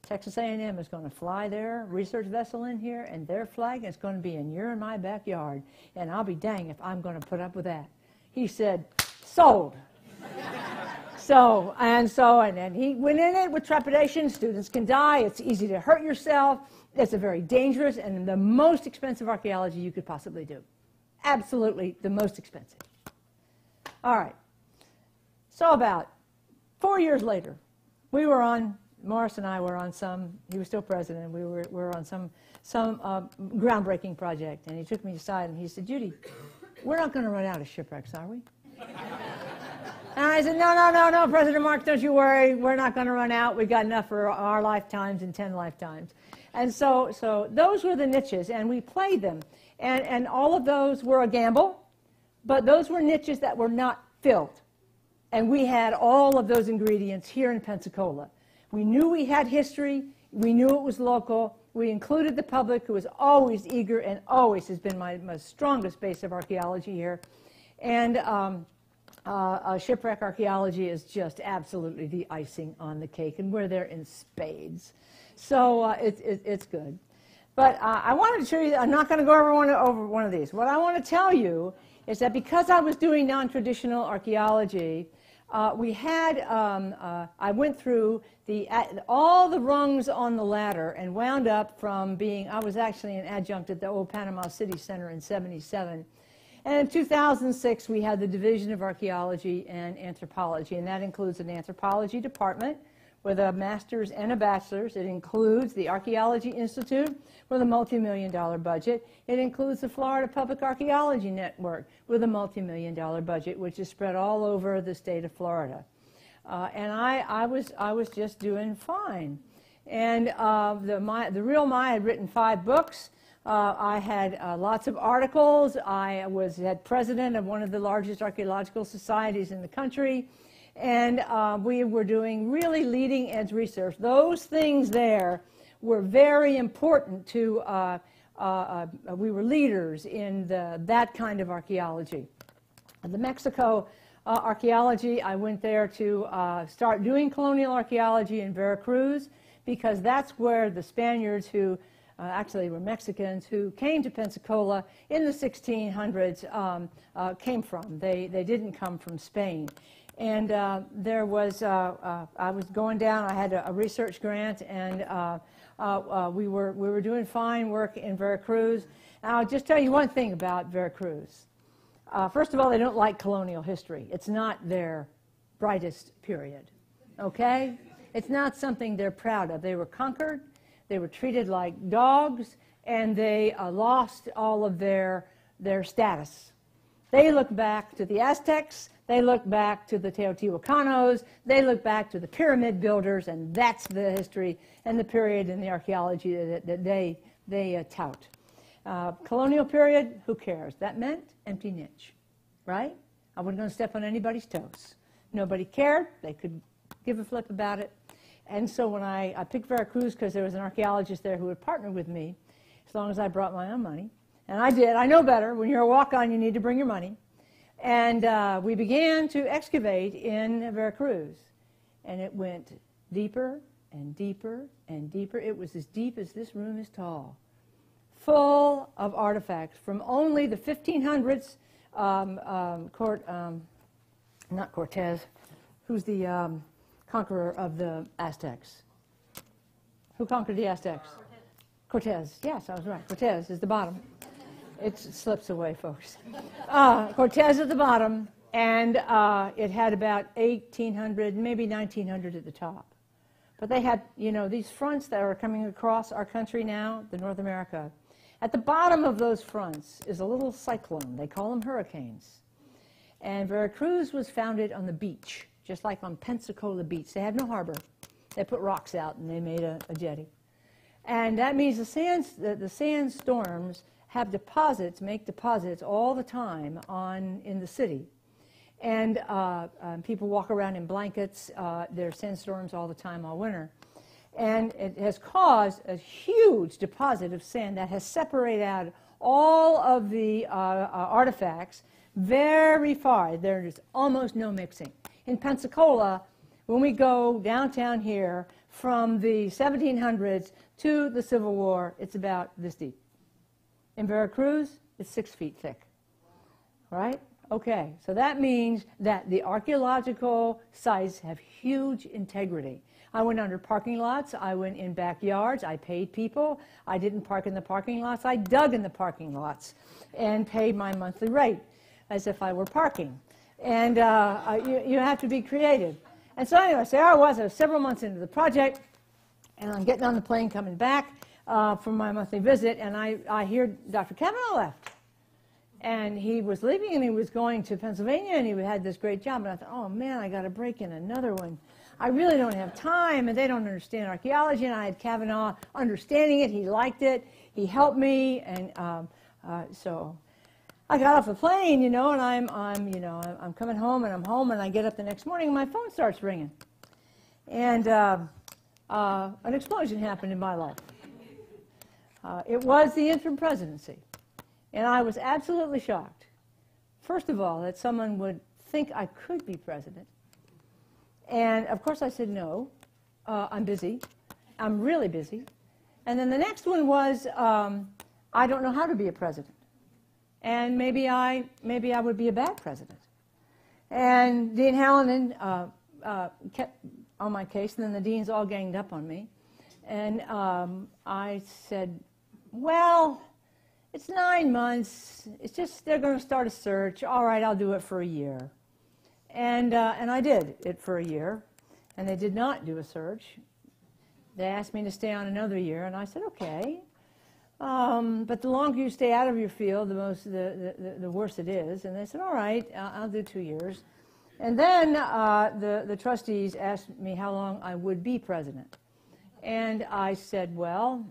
Texas A&M is going to fly their research vessel in here, and their flag is going to be in your and my backyard, and I'll be dang if I'm going to put up with that. He said, sold. so, and so, and then he went in it with trepidation. Students can die. It's easy to hurt yourself. It's a very dangerous and the most expensive archaeology you could possibly do. Absolutely the most expensive. All right. So about four years later, we were on Morris and I were on some, he was still president, we were, we were on some, some uh, groundbreaking project. And he took me aside and he said, Judy, we're not going to run out of shipwrecks, are we? and I said, no, no, no, no, President Mark, don't you worry. We're not going to run out. We've got enough for our lifetimes and 10 lifetimes. And so, so those were the niches, and we played them. And, and all of those were a gamble, but those were niches that were not filled. And we had all of those ingredients here in Pensacola. We knew we had history. We knew it was local. We included the public, who was always eager and always has been my, my strongest base of archaeology here. And um, uh, uh, shipwreck archaeology is just absolutely the icing on the cake, and we're there in spades. So uh, it, it, it's good. But uh, I wanted to show you, I'm not going to go over one, over one of these. What I want to tell you is that because I was doing non-traditional archaeology, uh, we had, um, uh, I went through the, all the rungs on the ladder and wound up from being, I was actually an adjunct at the old Panama City Center in 77. And in 2006, we had the Division of Archaeology and Anthropology, and that includes an anthropology department with a master's and a bachelor's. It includes the Archaeology Institute with a multi-million dollar budget. It includes the Florida Public Archaeology Network with a multi-million dollar budget, which is spread all over the state of Florida. Uh, and I, I, was, I was just doing fine. And uh, the, my, the real my had written five books. Uh, I had uh, lots of articles. I was head president of one of the largest archaeological societies in the country and uh, we were doing really leading edge research. Those things there were very important to, uh, uh, uh, we were leaders in the, that kind of archaeology. The Mexico uh, archaeology, I went there to uh, start doing colonial archaeology in Veracruz because that's where the Spaniards who uh, actually were Mexicans who came to Pensacola in the 1600s um, uh, came from. They, they didn't come from Spain. And uh, there was, uh, uh, I was going down, I had a, a research grant, and uh, uh, uh, we, were, we were doing fine work in Veracruz. And I'll just tell you one thing about Veracruz. first of all, they don't like colonial history. It's not their brightest period, okay? It's not something they're proud of. They were conquered, they were treated like dogs, and they lost all of their, their status. They look back to the Aztecs, they look back to the Teotihuacanos, they look back to the pyramid builders, and that's the history and the period in the archaeology that, that they, they uh, tout. Uh, colonial period, who cares? That meant empty niche, right? I wasn't going to step on anybody's toes. Nobody cared. They could give a flip about it. And so when I, I picked Veracruz because there was an archaeologist there who would partner with me as long as I brought my own money. And I did. I know better. When you're a walk-on, you need to bring your money. And uh, we began to excavate in Veracruz. And it went deeper and deeper and deeper. It was as deep as this room is tall, full of artifacts from only the 1500s. Um, um, Cort, um, not Cortez, who's the um, conqueror of the Aztecs? Who conquered the Aztecs? Cortez. Cortez. Yes, I was right. Cortez is the bottom. It slips away, folks. Uh, Cortez at the bottom, and uh, it had about 1,800, maybe 1,900 at the top. But they had, you know, these fronts that are coming across our country now, the North America. At the bottom of those fronts is a little cyclone. They call them hurricanes. And Veracruz was founded on the beach, just like on Pensacola Beach. They had no harbor. They put rocks out and they made a, a jetty. And that means the, sands, the, the sandstorms have deposits, make deposits all the time on, in the city. And uh, um, people walk around in blankets. Uh, there's sandstorms all the time all winter. And it has caused a huge deposit of sand that has separated out all of the uh, uh, artifacts very far. There's almost no mixing. In Pensacola, when we go downtown here from the 1700s to the Civil War, it's about this deep. In Veracruz, it's six feet thick. Right? Okay, so that means that the archaeological sites have huge integrity. I went under parking lots, I went in backyards, I paid people. I didn't park in the parking lots, I dug in the parking lots and paid my monthly rate as if I were parking. And uh, you, you have to be creative. And so anyway, so there I was, I was several months into the project, and I'm getting on the plane coming back uh, from my monthly visit, and I, I hear Dr. Cavanaugh left. And he was leaving and he was going to Pennsylvania and he had this great job. And I thought, oh man, I got to break in another one. I really don't have time and they don't understand archaeology. And I had Cavanaugh understanding it. He liked it. He helped me. And um, uh, so I got off the plane, you know, and I'm, I'm, you know, I'm coming home and I'm home and I get up the next morning and my phone starts ringing. And uh, uh, an explosion happened in my life. Uh, it was the interim presidency. And I was absolutely shocked. First of all, that someone would think I could be president. And of course, I said, no, uh, I'm busy. I'm really busy. And then the next one was, um, I don't know how to be a president. And maybe I, maybe I would be a bad president. And Dean Halonen uh, uh, kept on my case, and then the deans all ganged up on me. And um, I said, well, it's nine months. It's just they're going to start a search. All right, I'll do it for a year. And, uh, and I did it for a year. And they did not do a search. They asked me to stay on another year, and I said, okay. Um, but the longer you stay out of your field, the, most, the, the, the worse it is. And they said, all right, I'll do two years. And then uh, the, the trustees asked me how long I would be president. And I said, well,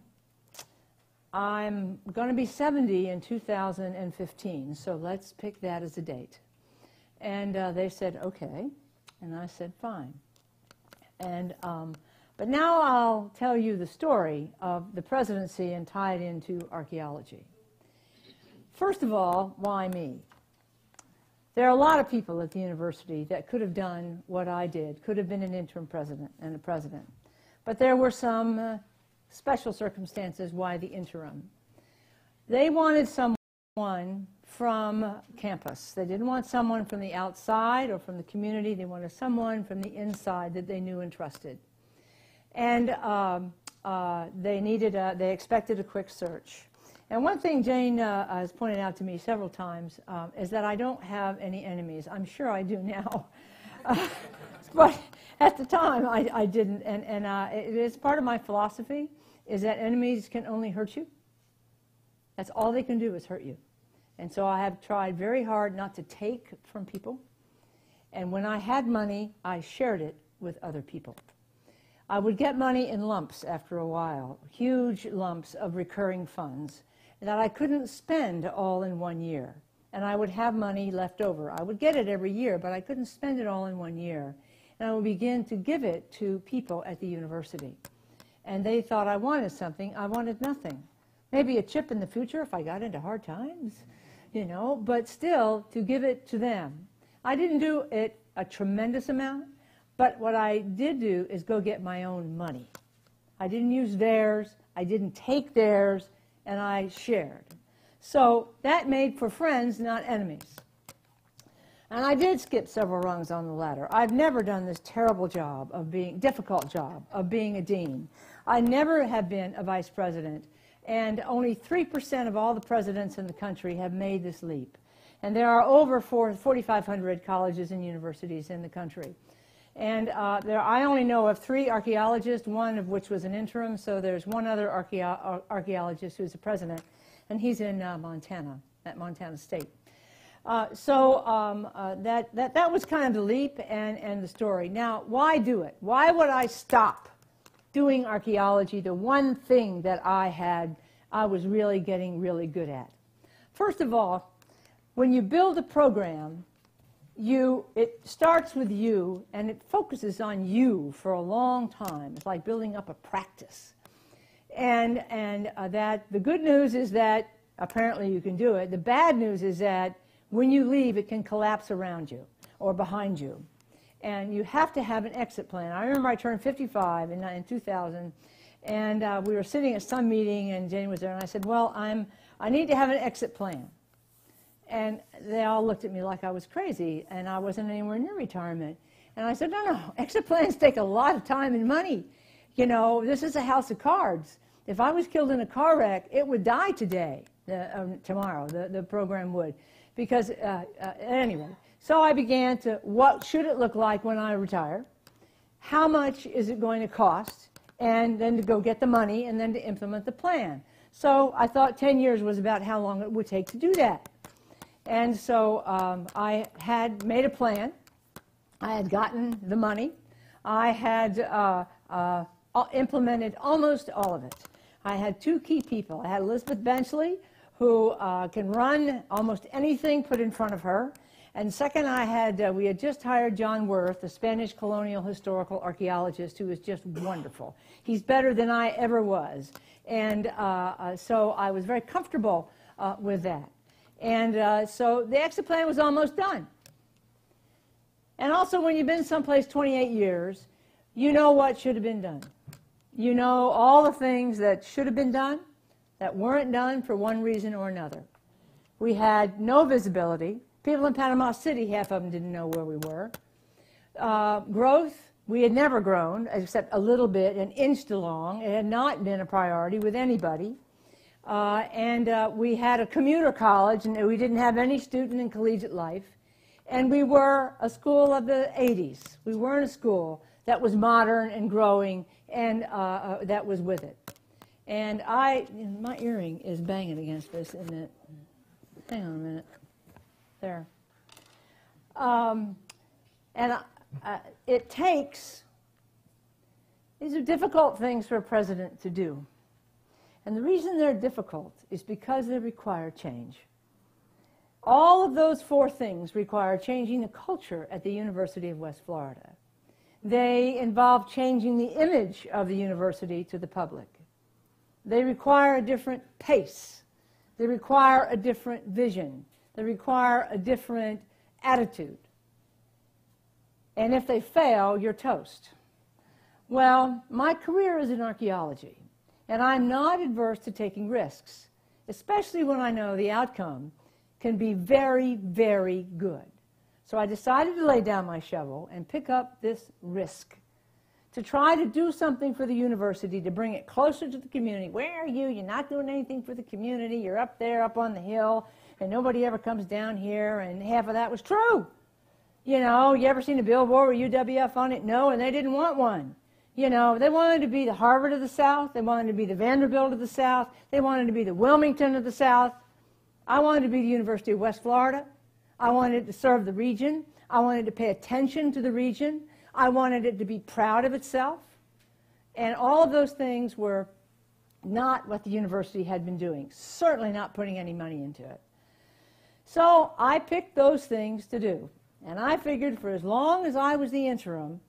I'm going to be 70 in 2015, so let's pick that as a date. And uh, they said, okay. And I said, fine. And, um, but now I'll tell you the story of the presidency and tie it into archaeology. First of all, why me? There are a lot of people at the university that could have done what I did, could have been an interim president and a president. But there were some uh, special circumstances why the interim. They wanted someone from campus. They didn't want someone from the outside or from the community. They wanted someone from the inside that they knew and trusted. And um, uh, they needed, a, they expected a quick search. And one thing Jane uh, has pointed out to me several times um, is that I don't have any enemies. I'm sure I do now. But at the time, I, I didn't. And, and uh, it is part of my philosophy is that enemies can only hurt you. That's all they can do is hurt you. And so I have tried very hard not to take from people. And when I had money, I shared it with other people. I would get money in lumps after a while, huge lumps of recurring funds that I couldn't spend all in one year. And I would have money left over. I would get it every year, but I couldn't spend it all in one year. And I would begin to give it to people at the university and they thought I wanted something. I wanted nothing. Maybe a chip in the future if I got into hard times, you know, but still to give it to them. I didn't do it a tremendous amount, but what I did do is go get my own money. I didn't use theirs, I didn't take theirs, and I shared. So that made for friends, not enemies. And I did skip several rungs on the ladder. I've never done this terrible job of being, difficult job of being a dean. I never have been a vice president, and only 3% of all the presidents in the country have made this leap. And there are over 4,500 colleges and universities in the country. And uh, there, I only know of three archaeologists, one of which was an interim, so there's one other archaeo archaeologist who's a president, and he's in uh, Montana, at Montana State. Uh, so um, uh, that, that, that was kind of the leap and, and the story. Now, why do it? Why would I stop? Doing archaeology, the one thing that I had, I was really getting really good at. First of all, when you build a program, you it starts with you and it focuses on you for a long time. It's like building up a practice. And and uh, that the good news is that apparently you can do it. The bad news is that when you leave, it can collapse around you or behind you. And you have to have an exit plan. I remember I turned 55 in, in 2000, and uh, we were sitting at some meeting, and Jane was there, and I said, Well, I'm, I need to have an exit plan. And they all looked at me like I was crazy, and I wasn't anywhere near retirement. And I said, No, no, exit plans take a lot of time and money. You know, this is a house of cards. If I was killed in a car wreck, it would die today, um, tomorrow, the, the program would. Because, uh, uh, anyway, so I began to, what should it look like when I retire? How much is it going to cost? And then to go get the money and then to implement the plan. So I thought 10 years was about how long it would take to do that. And so um, I had made a plan. I had gotten the money. I had uh, uh, implemented almost all of it. I had two key people. I had Elizabeth Benchley, who uh, can run almost anything put in front of her. And second, I had, uh, we had just hired John Worth, the Spanish colonial historical archaeologist, who is just wonderful. He's better than I ever was. And uh, uh, so I was very comfortable uh, with that. And uh, so the exit plan was almost done. And also, when you've been someplace 28 years, you know what should have been done. You know all the things that should have been done that weren't done for one reason or another. We had no visibility People in Panama City, half of them didn't know where we were. Uh, growth, we had never grown except a little bit, an inch along. It had not been a priority with anybody. Uh, and uh, we had a commuter college, and we didn't have any student in collegiate life. And we were a school of the 80s. We weren't a school that was modern and growing and uh, uh, that was with it. And I, my earring is banging against this, isn't it? Hang on a minute there. Um, and uh, it takes, these are difficult things for a president to do. And the reason they're difficult is because they require change. All of those four things require changing the culture at the University of West Florida. They involve changing the image of the university to the public. They require a different pace. They require a different vision that require a different attitude. And if they fail, you're toast. Well, my career is in archaeology, and I'm not adverse to taking risks, especially when I know the outcome can be very, very good. So I decided to lay down my shovel and pick up this risk to try to do something for the university to bring it closer to the community. Where are you? You're not doing anything for the community. You're up there, up on the hill and nobody ever comes down here, and half of that was true. You know, you ever seen a billboard with UWF on it? No, and they didn't want one. You know, they wanted to be the Harvard of the South. They wanted to be the Vanderbilt of the South. They wanted to be the Wilmington of the South. I wanted to be the University of West Florida. I wanted to serve the region. I wanted to pay attention to the region. I wanted it to be proud of itself. And all of those things were not what the university had been doing, certainly not putting any money into it. So I picked those things to do. And I figured for as long as I was the interim,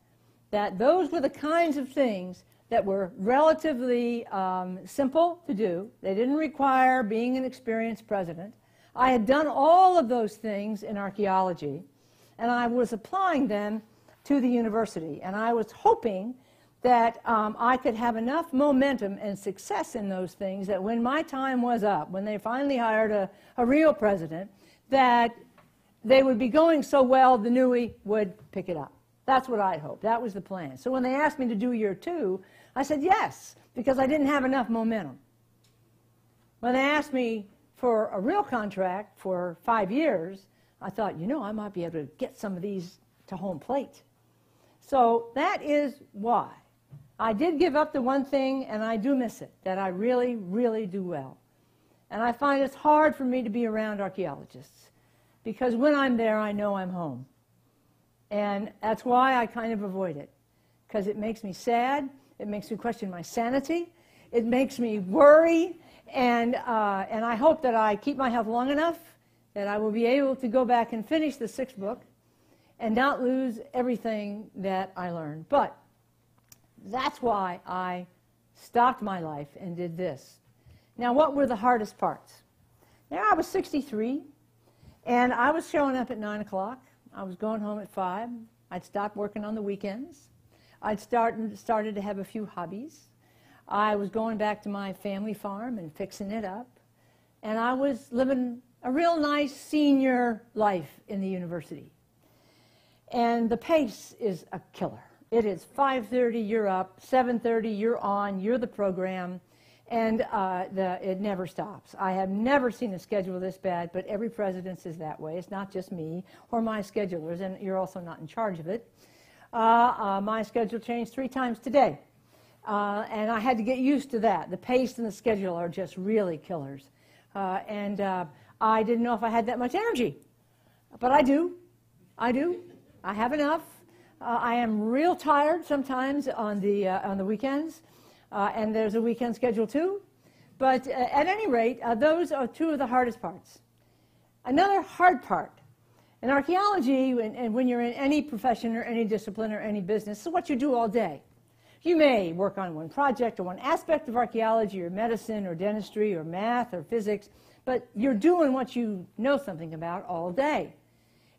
that those were the kinds of things that were relatively um, simple to do. They didn't require being an experienced president. I had done all of those things in archaeology, and I was applying them to the university. And I was hoping that um, I could have enough momentum and success in those things that when my time was up, when they finally hired a, a real president, that they would be going so well, the NUI would pick it up. That's what I hoped. That was the plan. So when they asked me to do year two, I said yes, because I didn't have enough momentum. When they asked me for a real contract for five years, I thought, you know, I might be able to get some of these to home plate. So that is why. I did give up the one thing, and I do miss it, that I really, really do well. And I find it's hard for me to be around archaeologists because when I'm there, I know I'm home. And that's why I kind of avoid it because it makes me sad, it makes me question my sanity, it makes me worry, and, uh, and I hope that I keep my health long enough that I will be able to go back and finish the sixth book and not lose everything that I learned. But that's why I stopped my life and did this. Now, what were the hardest parts? Now, I was 63, and I was showing up at 9 o'clock. I was going home at 5. I'd stop working on the weekends. I'd start, started to have a few hobbies. I was going back to my family farm and fixing it up. And I was living a real nice senior life in the university. And the pace is a killer. It is 5:30, you're up. 7:30, you're on. You're the program, and uh, the, it never stops. I have never seen a schedule this bad, but every president is that way. It's not just me or my schedulers, and you're also not in charge of it. Uh, uh, my schedule changed three times today, uh, and I had to get used to that. The pace and the schedule are just really killers, uh, and uh, I didn't know if I had that much energy, but I do. I do. I have enough. Uh, I am real tired sometimes on the, uh, on the weekends, and there's a weekend schedule too. But uh, at any rate, uh, those are two of the hardest parts. Another hard part in archaeology, and, and when you're in any profession or any discipline or any business, is what you do all day. You may work on one project or one aspect of archaeology or medicine or dentistry or math or physics, but you're doing what you know something about all day.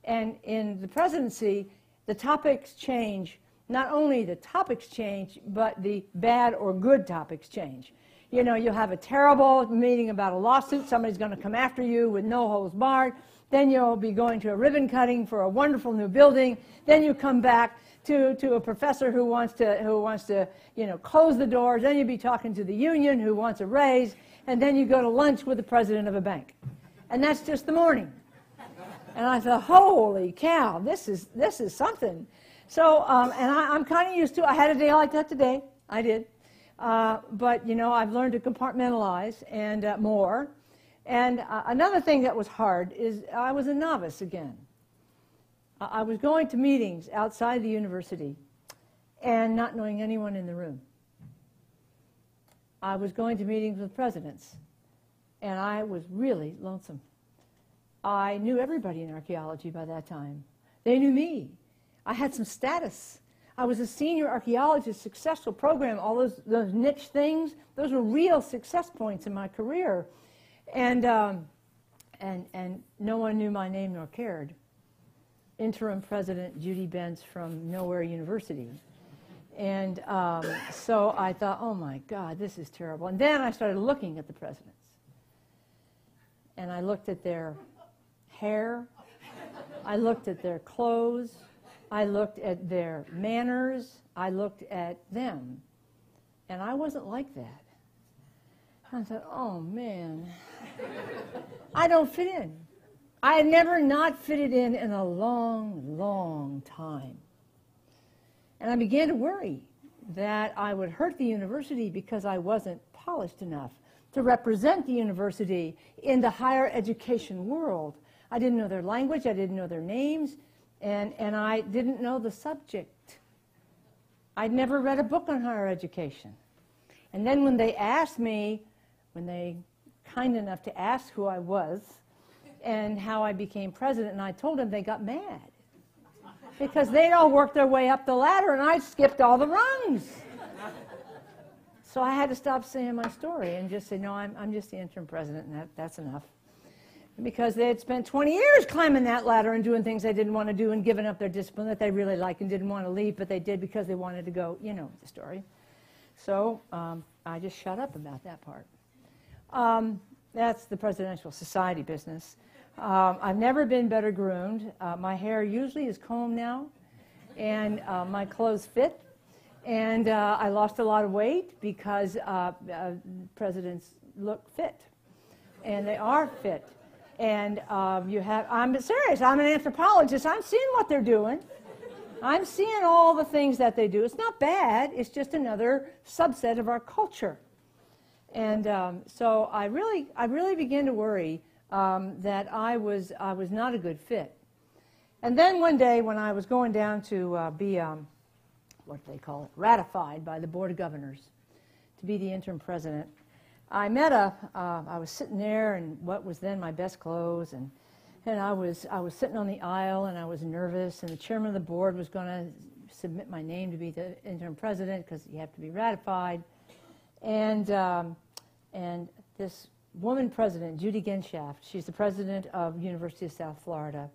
And in the presidency, the topics change. Not only the topics change, but the bad or good topics change. You know, you'll have a terrible meeting about a lawsuit, somebody's going to come after you with no holds barred. Then you'll be going to a ribbon cutting for a wonderful new building. Then you come back to, to a professor who wants to, who wants to, you know, close the doors. Then you'll be talking to the union who wants a raise. And then you go to lunch with the president of a bank. And that's just the morning. And I thought, holy cow, this is, this is something. So, um, and I, am kind of used to I had a day like that today. I did. Uh, but, you know, I've learned to compartmentalize and uh, more. And uh, another thing that was hard is I was a novice again. I was going to meetings outside the university and not knowing anyone in the room. I was going to meetings with presidents, and I was really lonesome. I knew everybody in archaeology by that time. They knew me. I had some status. I was a senior archaeologist, successful program, all those, those niche things, those were real success points in my career. And, um, and, and no one knew my name nor cared. Interim President Judy Bense from Nowhere University. And um, so I thought, oh my God, this is terrible. And then I started looking at the presidents. And I looked at their hair. I looked at their clothes. I looked at their manners. I looked at them. And I wasn't like that. I thought, oh man, I don't fit in. I had never not fitted in in a long, long time. And I began to worry that I would hurt the university because I wasn't polished enough to represent the university in the higher education world. I didn't know their language, I didn't know their names, and, and I didn't know the subject. I'd never read a book on higher education. And then when they asked me, when they kind enough to ask who I was and how I became president, and I told them they got mad because they'd all worked their way up the ladder and I skipped all the rungs. So I had to stop saying my story and just say, no, I'm, I'm just the interim president, and that, that's enough because they had spent 20 years climbing that ladder and doing things they didn't want to do and giving up their discipline that they really liked and didn't want to leave, but they did because they wanted to go. You know the story. So um, I just shut up about that part. Um, that's the Presidential Society business. Um, I've never been better groomed. Uh, my hair usually is combed now, and uh, my clothes fit. And uh, I lost a lot of weight because uh, uh, presidents look fit, and they are fit. And um, you have, I'm serious, I'm an anthropologist. I'm seeing what they're doing. I'm seeing all the things that they do. It's not bad, it's just another subset of our culture. And um, so I really, I really began to worry um, that I was, I was not a good fit. And then one day when I was going down to uh, be, um, what do they call it, ratified by the Board of Governors to be the interim president, I met a. Uh, I was sitting there in what was then my best clothes and and I was, I was sitting on the aisle and I was nervous, and the chairman of the board was going to submit my name to be the interim president because you have to be ratified. And, um, and this woman president, Judy Genshaft, she's the president of University of South Florida,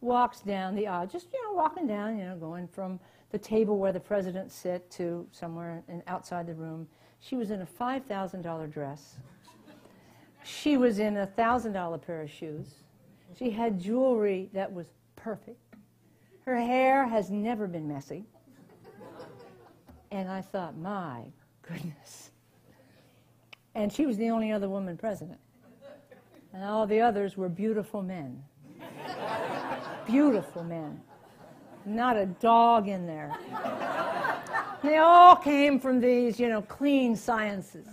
walks down the aisle, just, you know, walking down, you know, going from the table where the presidents sit to somewhere in, outside the room. She was in a $5,000 dress. She was in a $1,000 pair of shoes. She had jewelry that was perfect. Her hair has never been messy. And I thought, my goodness. And she was the only other woman president. And all the others were beautiful men. beautiful men. Not a dog in there. They all came from these, you know, clean sciences.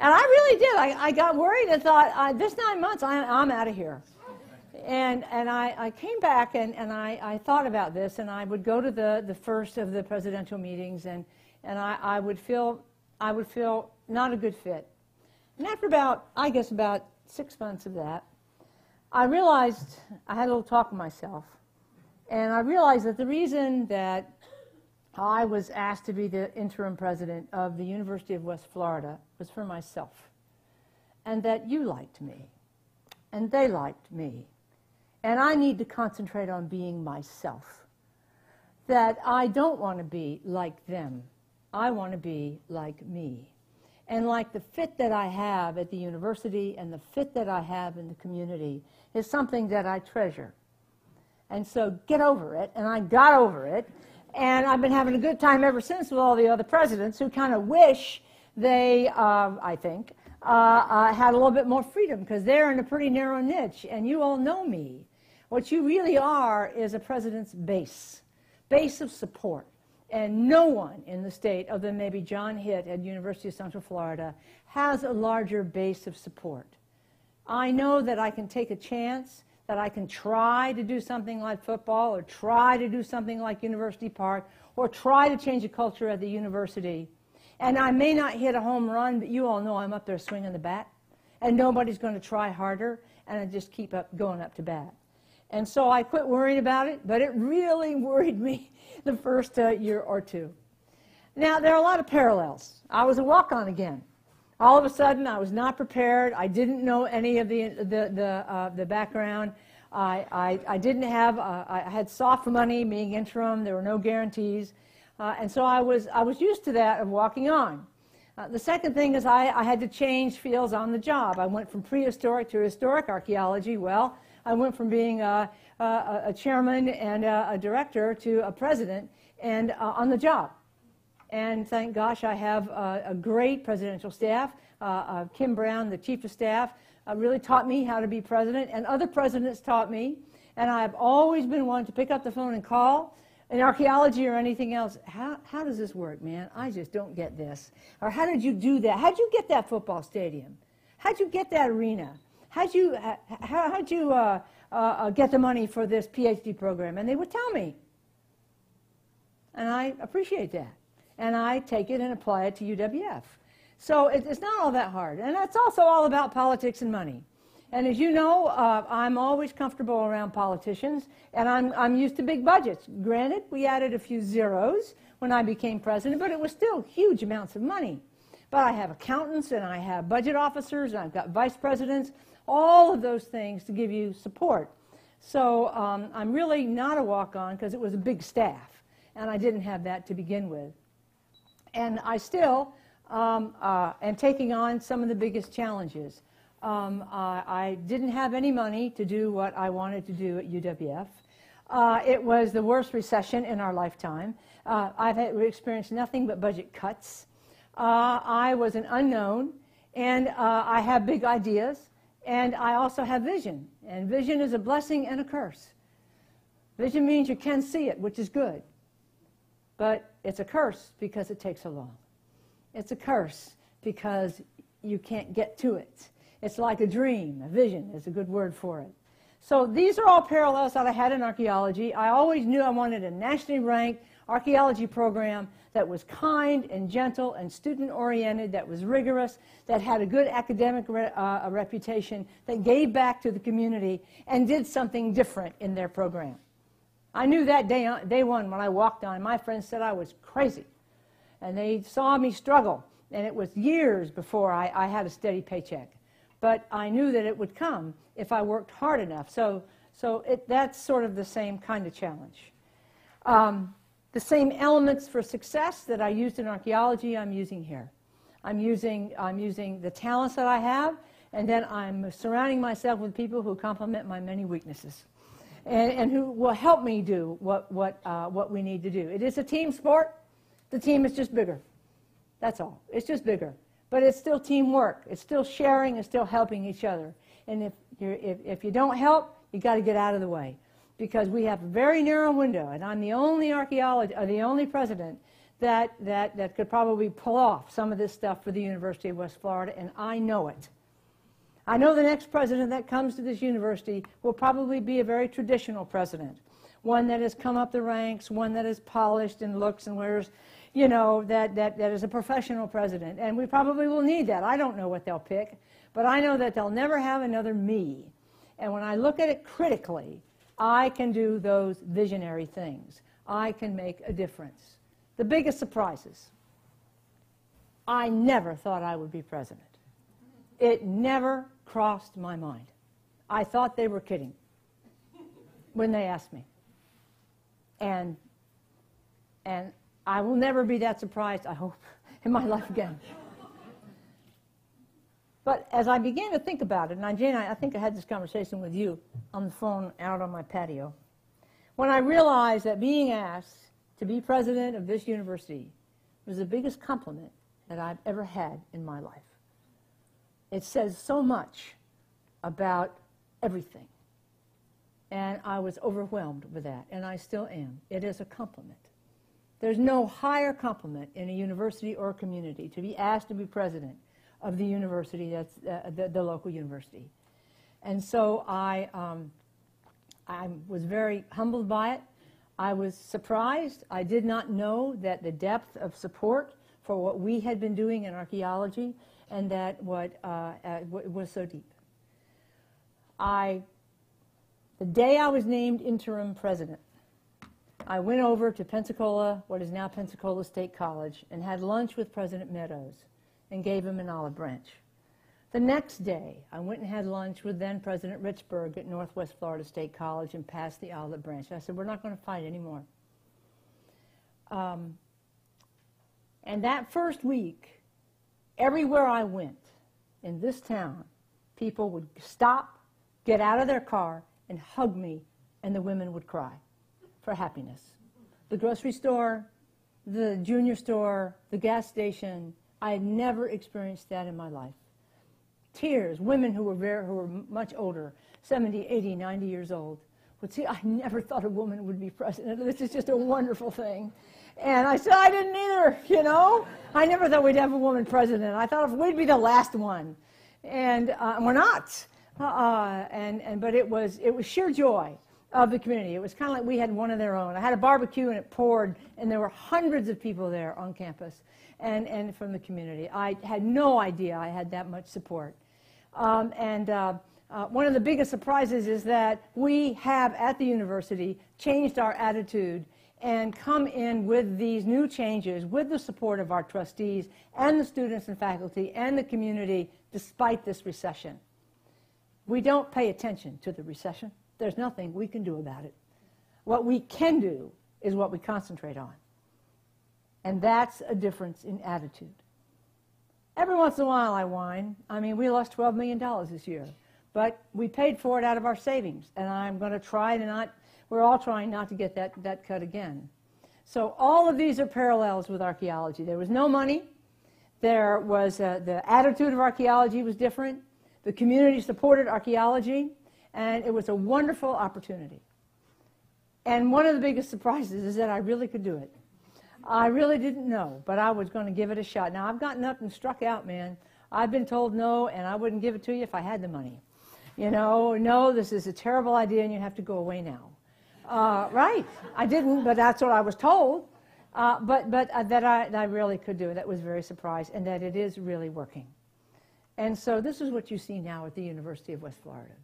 And I really did. I, I got worried and thought, uh, this nine months, I, I'm out of here. And, and I, I came back and, and I, I thought about this, and I would go to the, the first of the presidential meetings, and, and I, I, would feel, I would feel not a good fit. And after about, I guess, about six months of that, I realized I had a little talk with myself. And I realized that the reason that I was asked to be the interim president of the University of West Florida was for myself. And that you liked me. And they liked me. And I need to concentrate on being myself. That I don't want to be like them. I want to be like me. And like the fit that I have at the university and the fit that I have in the community is something that I treasure. And so get over it. And I got over it. And I've been having a good time ever since with all the other presidents who kind of wish they, uh, I think, uh, uh, had a little bit more freedom because they're in a pretty narrow niche. And you all know me. What you really are is a president's base, base of support. And no one in the state, other than maybe John Hitt at University of Central Florida, has a larger base of support. I know that I can take a chance that I can try to do something like football or try to do something like University Park or try to change the culture at the university. And I may not hit a home run, but you all know I'm up there swinging the bat. And nobody's going to try harder, and I just keep up going up to bat. And so I quit worrying about it, but it really worried me the first uh, year or two. Now, there are a lot of parallels. I was a walk on again all of a sudden I was not prepared. I didn't know any of the, the, the, uh, the background. I, I, I didn't have, uh, I had soft money being interim. There were no guarantees. Uh, and so I was, I was used to that of walking on. Uh, the second thing is I, I had to change fields on the job. I went from prehistoric to historic archaeology. Well, I went from being a, a, a chairman and a, a, director to a president and uh, on the job. And thank gosh I have a, a great presidential staff. Uh, uh, Kim Brown, the chief of staff, uh, really taught me how to be president, and other presidents taught me. And I've always been one to pick up the phone and call. In archaeology or anything else, how, how does this work, man? I just don't get this. Or how did you do that? How'd you get that football stadium? How'd you get that arena? How'd you, how, how'd you uh, uh, uh, get the money for this PhD program? And they would tell me. And I appreciate that and I take it and apply it to UWF. So it's not all that hard. And that's also all about politics and money. And as you know, uh, I'm always comfortable around politicians, and I'm, I'm used to big budgets. Granted, we added a few zeros when I became president, but it was still huge amounts of money. But I have accountants, and I have budget officers, and I've got vice presidents, all of those things to give you support. So um, I'm really not a walk-on because it was a big staff, and I didn't have that to begin with. And I still um, uh, am taking on some of the biggest challenges. Um, uh, I didn't have any money to do what I wanted to do at UWF. Uh, it was the worst recession in our lifetime. Uh, I've had, experienced nothing but budget cuts. Uh, I was an unknown, and uh, I have big ideas, and I also have vision. And vision is a blessing and a curse. Vision means you can see it, which is good. But it's a curse because it takes so long. It's a curse because you can't get to it. It's like a dream, a vision is a good word for it. So these are all parallels that I had in archaeology. I always knew I wanted a nationally ranked, archaeology program that was kind and gentle and student oriented, that was rigorous, that had a good academic re- uh, reputation, that gave back to the community and did something different in their program. I knew that day, day one when I walked on. My friends said I was crazy. And they saw me struggle. And it was years before I, I had a steady paycheck. But I knew that it would come if I worked hard enough. So, so it, that's sort of the same kind of challenge. Um, the same elements for success that I used in archaeology, I'm using here. I'm using, I'm using the talents that I have, and then I'm surrounding myself with people who complement my many weaknesses and, and who will help me do what, what, uh, what we need to do. It is a team sport. The team is just bigger. That's all. It's just bigger. But it's still teamwork. It's still sharing. It's still helping each other. And if, you're, if, if you don't help, you got to get out of the way. Because we have a very narrow window, and I'm the only archaeologist, uh, the only president that, that, that could probably pull off some of this stuff for the University of West Florida, and I know it. I know the next president that comes to this university will probably be a very traditional president, one that has come up the ranks, one that is polished and looks and wears, you know, that, that, that is a professional president. And we probably will need that. I don't know what they'll pick, but I know that they'll never have another me. And when I look at it critically, I can do those visionary things. I can make a difference. The biggest surprises. I never thought I would be president. It never crossed my mind. I thought they were kidding when they asked me. And, and I will never be that surprised, I hope, in my life again. But as I began to think about it, and Jane, I, I think I had this conversation with you on the phone out on my patio, when I realized that being asked to be president of this university was the biggest compliment that I've ever had in my life. It says so much about everything. And I was overwhelmed with that, and I still am. It is a compliment. There's no higher compliment in a university or community to be asked to be president of the university that's uh, the, the, local university. And so I, um, I was very humbled by it. I was surprised. I did not know that the depth of support for what we had been doing in archaeology and that what uh, uh, was so deep. I, the day I was named interim president, I went over to Pensacola, what is now Pensacola State College, and had lunch with President Meadows and gave him an olive branch. The next day, I went and had lunch with then President Richburg at Northwest Florida State College and passed the olive branch. I said, We're not going to fight anymore. Um, and that first week, Everywhere I went in this town, people would stop, get out of their car, and hug me, and the women would cry for happiness. The grocery store, the junior store, the gas station, I had never experienced that in my life. Tears, women who were, very, who were much older, 70, 80, 90 years old, would say, I never thought a woman would be president. This is just a wonderful thing. And I said, I didn't either, you know. I never thought we'd have a woman president. I thought if we'd be the last one. And uh, we're not. Uh, and, and, but it was, it was sheer joy of the community. It was kind of like we had one of their own. I had a barbecue and it poured, and there were hundreds of people there on campus and, and from the community. I had no idea I had that much support. Um, and uh, uh, one of the biggest surprises is that we have at the university changed our attitude and come in with these new changes with the support of our trustees and the students and faculty and the community despite this recession. We don't pay attention to the recession. There's nothing we can do about it. What we can do is what we concentrate on. And that's a difference in attitude. Every once in a while I whine. I mean, we lost $12 million this year, but we paid for it out of our savings, and I'm going to try to not we're all trying not to get that, that cut again. So all of these are parallels with archaeology. There was no money. There was uh, the attitude of archaeology was different. The community supported archaeology, and it was a wonderful opportunity. And one of the biggest surprises is that I really could do it. I really didn't know, but I was going to give it a shot. Now, I've gotten up and struck out, man. I've been told no, and I wouldn't give it to you if I had the money. You know, no, this is a terrible idea, and you have to go away now. Uh, right. I didn't, but that's what I was told. Uh, but but uh, that, I, that I really could do. it. That was very surprised, and that it is really working. And so this is what you see now at the University of West Florida.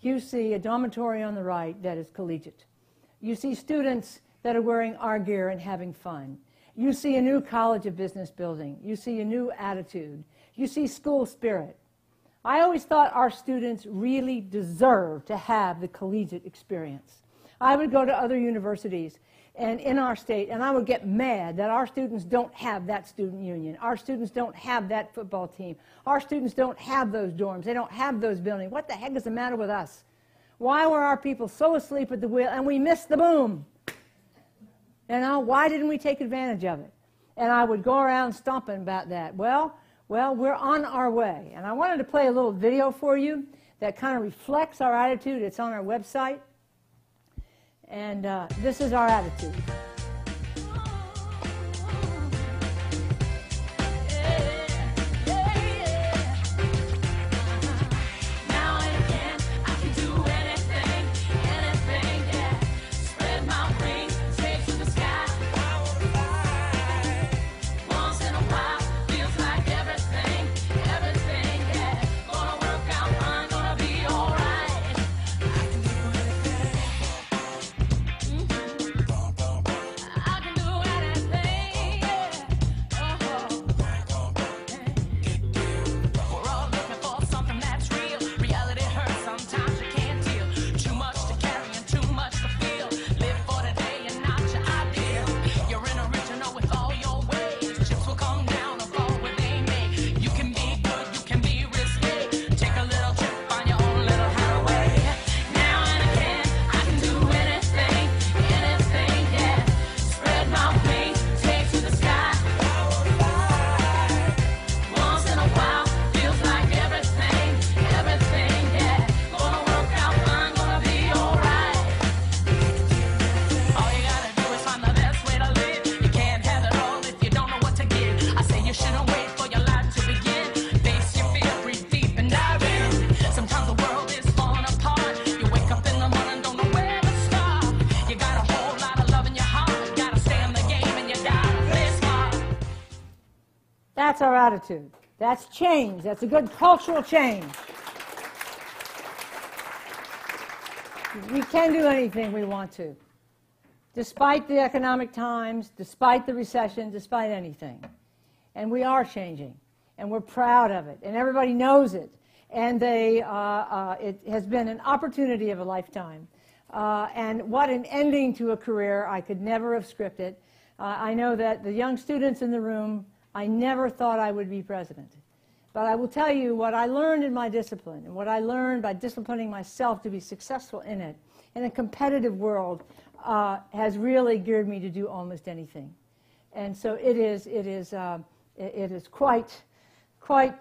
You see a dormitory on the right that is collegiate. You see students that are wearing our gear and having fun. You see a new College of Business building. You see a new attitude. You see school spirit. I always thought our students really deserve to have the collegiate experience. I would go to other universities and in our state, and I would get mad that our students don't have that student union. Our students don't have that football team. Our students don't have those dorms. They don't have those buildings. What the heck is the matter with us? Why were our people so asleep at the wheel and we missed the boom? You know, why didn't we take advantage of it? And I would go around stomping about that. Well, well, we're on our way. And I wanted to play a little video for you that kind of reflects our attitude. It's on our website. And uh, this is our attitude. Attitude. That's change. That's a good cultural change. We can do anything we want to, despite the economic times, despite the recession, despite anything. And we are changing, and we're proud of it, and everybody knows it. And they, uh, uh, it has been an opportunity of a lifetime. Uh, and what an ending to a career I could never have scripted. Uh, I know that the young students in the room, I never thought I would be president. But I will tell you what I learned in my discipline and what I learned by disciplining myself to be successful in it, in a competitive world, uh, has really geared me to do almost anything. And so it is, it is, uh, it, it is quite, quite,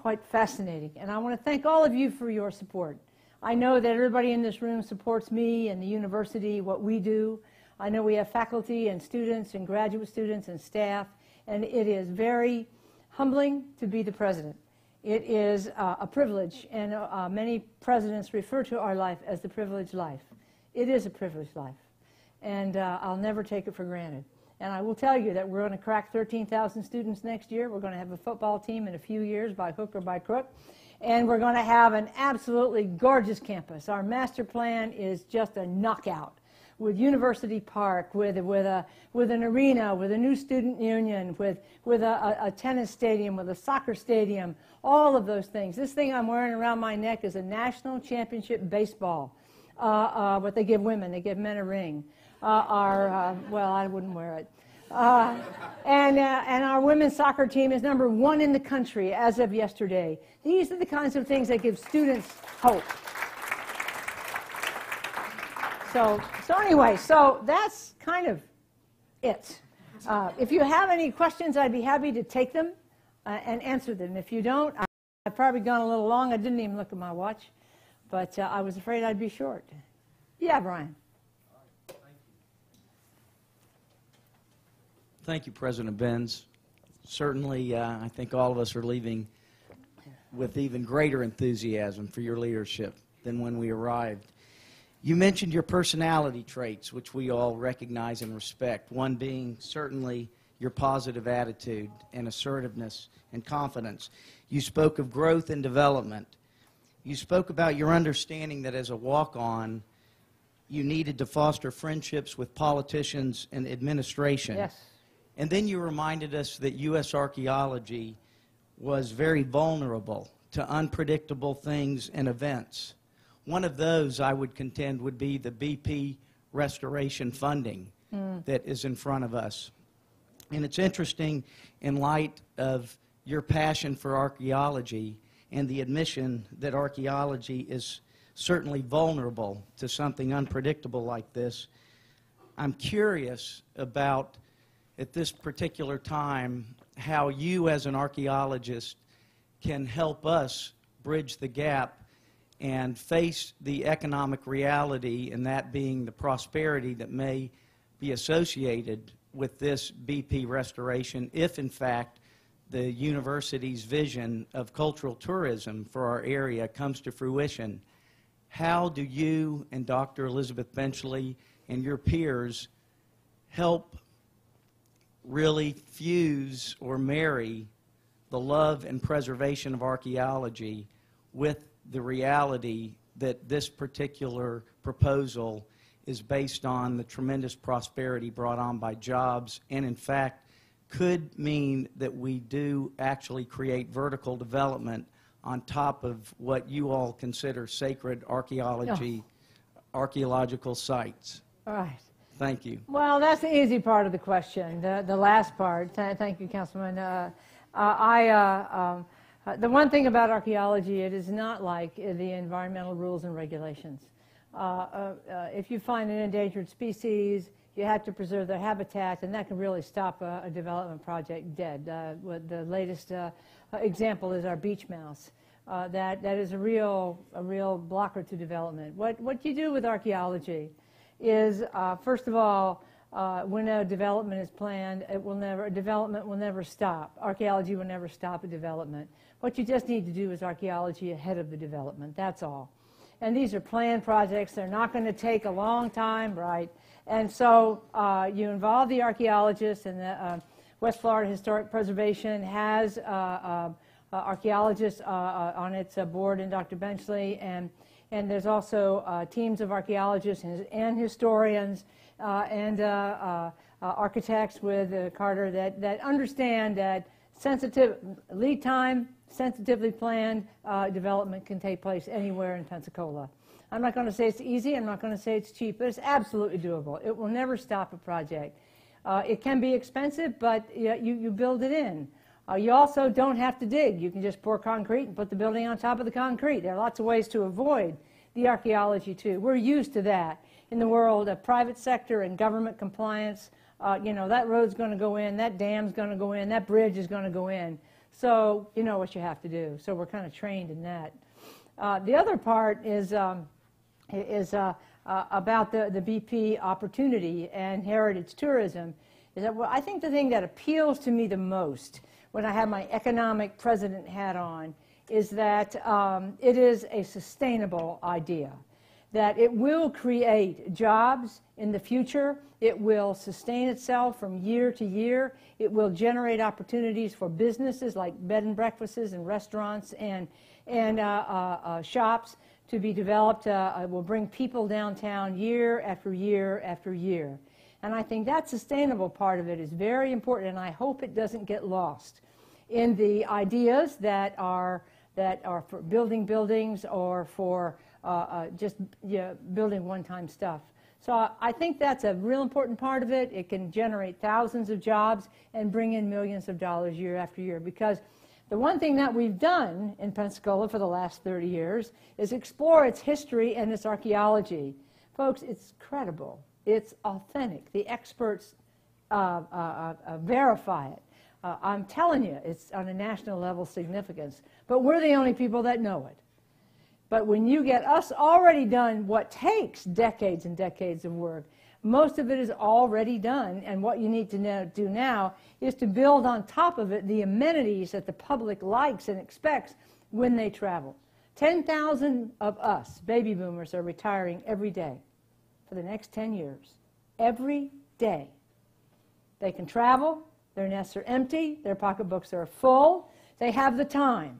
quite fascinating. And I want to thank all of you for your support. I know that everybody in this room supports me and the university, what we do. I know we have faculty and students and graduate students and staff, and it is very humbling to be the president. It is uh, a privilege, and uh, many presidents refer to our life as the privileged life. It is a privileged life, and uh, I'll never take it for granted. And I will tell you that we're going to crack 13,000 students next year. We're going to have a football team in a few years by hook or by crook. And we're going to have an absolutely gorgeous campus. Our master plan is just a knockout with University Park, with, with, a, with an arena, with a new student union, with, with a, a, tennis stadium, with a soccer stadium, all of those things. This thing I'm wearing around my neck is a national championship baseball. Uh, uh, what they give women, they give men a ring. Uh, our, uh, well, I wouldn't wear it. Uh, and, uh, and our women's soccer team is number one in the country as of yesterday. These are the kinds of things that give students hope. So, so anyway, so that's kind of it. Uh, if you have any questions, I'd be happy to take them uh, and answer them. If you don't, I- I've probably gone a little long. I didn't even look at my watch, but uh, I was afraid I'd be short. Yeah, Brian. Thank you, President Bense. Certainly, uh, I think all of us are leaving with even greater enthusiasm for your leadership than when we arrived. You mentioned your personality traits, which we all recognize and respect, one being certainly your positive attitude and assertiveness and confidence. You spoke of growth and development. You spoke about your understanding that as a walk on, you needed to foster friendships with politicians and administration. Yes. And then you reminded us that U.S. archaeology was very vulnerable to unpredictable things and events. One of those, I would contend, would be the BP restoration funding hmm. that is in front of us. And it's interesting in light of your passion for archaeology and the admission that archaeology is certainly vulnerable to something unpredictable like this. I'm curious about, at this particular time, how you as an archaeologist can help us bridge the gap and face the economic reality, and that being the prosperity that may be associated with this BP restoration, if in fact the university's vision of cultural tourism for our area comes to fruition. How do you and Dr. Elizabeth Benchley and your peers help really fuse or marry the love and preservation of archaeology with the reality that this particular proposal is based on the tremendous prosperity brought on by jobs and, in fact, could mean that we do actually create vertical development on top of what you all consider sacred archaeology, archaeological sites. All right. Thank you. Well, that's the easy part of the question, the, the last part. Th- Thank you, Councilman. Uh, uh, I, uh, um, uh, the one thing about archaeology, it is not like uh, the environmental rules and regulations. Uh, uh, if you find an endangered species, you have to preserve their habitat, and that can really stop a, a development project dead. The latest example is our beach mouse. That, that is a real, a real blocker to development. What, what you do with archaeology is, first of all, uh, when a development is planned, it will never, development will never stop. Archaeology will never stop a development. What you just need to do is archaeology ahead of the development. That's all. And these are planned projects. They're not going to take a long time, right? And so uh, you involve the archaeologists, and the uh, West Florida Historic Preservation has uh, uh, uh, archaeologists uh, on its board, and Dr. Benchley, and and there's also teams of archaeologists and, and historians and architects with Carter that, that understand that sensitive lead time, sensitively planned uh, development can take place anywhere in Pensacola. I'm not going to say it's easy. I'm not going to say it's cheap, but it's absolutely doable. It will never stop a project. Uh, it can be expensive, but you, you, build it in. Uh, you also don't have to dig. You can just pour concrete and put the building on top of the concrete. There are lots of ways to avoid the archaeology, too. We're used to that in the world of private sector and government compliance. Uh, you know, that road's going to go in, that dam's going to go in, that bridge is going to go in. So you know what you have to do. So we're kind of trained in that. Uh, the other part is, um, is uh, uh, about the, the BP opportunity and heritage tourism. Is that well, I think the thing that appeals to me the most when I have my economic president hat on is that um, it is a sustainable idea, that it will create jobs in the future, it will sustain itself from year to year, it will generate opportunities for businesses like bed and breakfasts and restaurants and, and uh, uh, uh, shops to be developed. Uh, it will bring people downtown year after year after year. And I think that sustainable part of it is very important, and I hope it doesn't get lost in the ideas that are, that are for building buildings or for uh, uh, just yeah, building one-time stuff. So I- think that's a real important part of it. It can generate thousands of jobs and bring in millions of dollars year after year because the one thing that we've done in Pensacola for the last 30 years is explore its history and its archaeology. Folks, it's credible. It's authentic. The experts uh, uh, uh, uh, verify it. Uh, I'm telling you, it's on a national level significance. But we're the only people that know it. But when you get us already done what takes decades and decades of work, most of it is already done. And what you need to know, do now is to build on top of it the amenities that the public likes and expects when they travel. 10,000 of us, baby boomers, are retiring every day for the next 10 years. Every day. They can travel, their nests are empty, their pocketbooks are full, they have the time,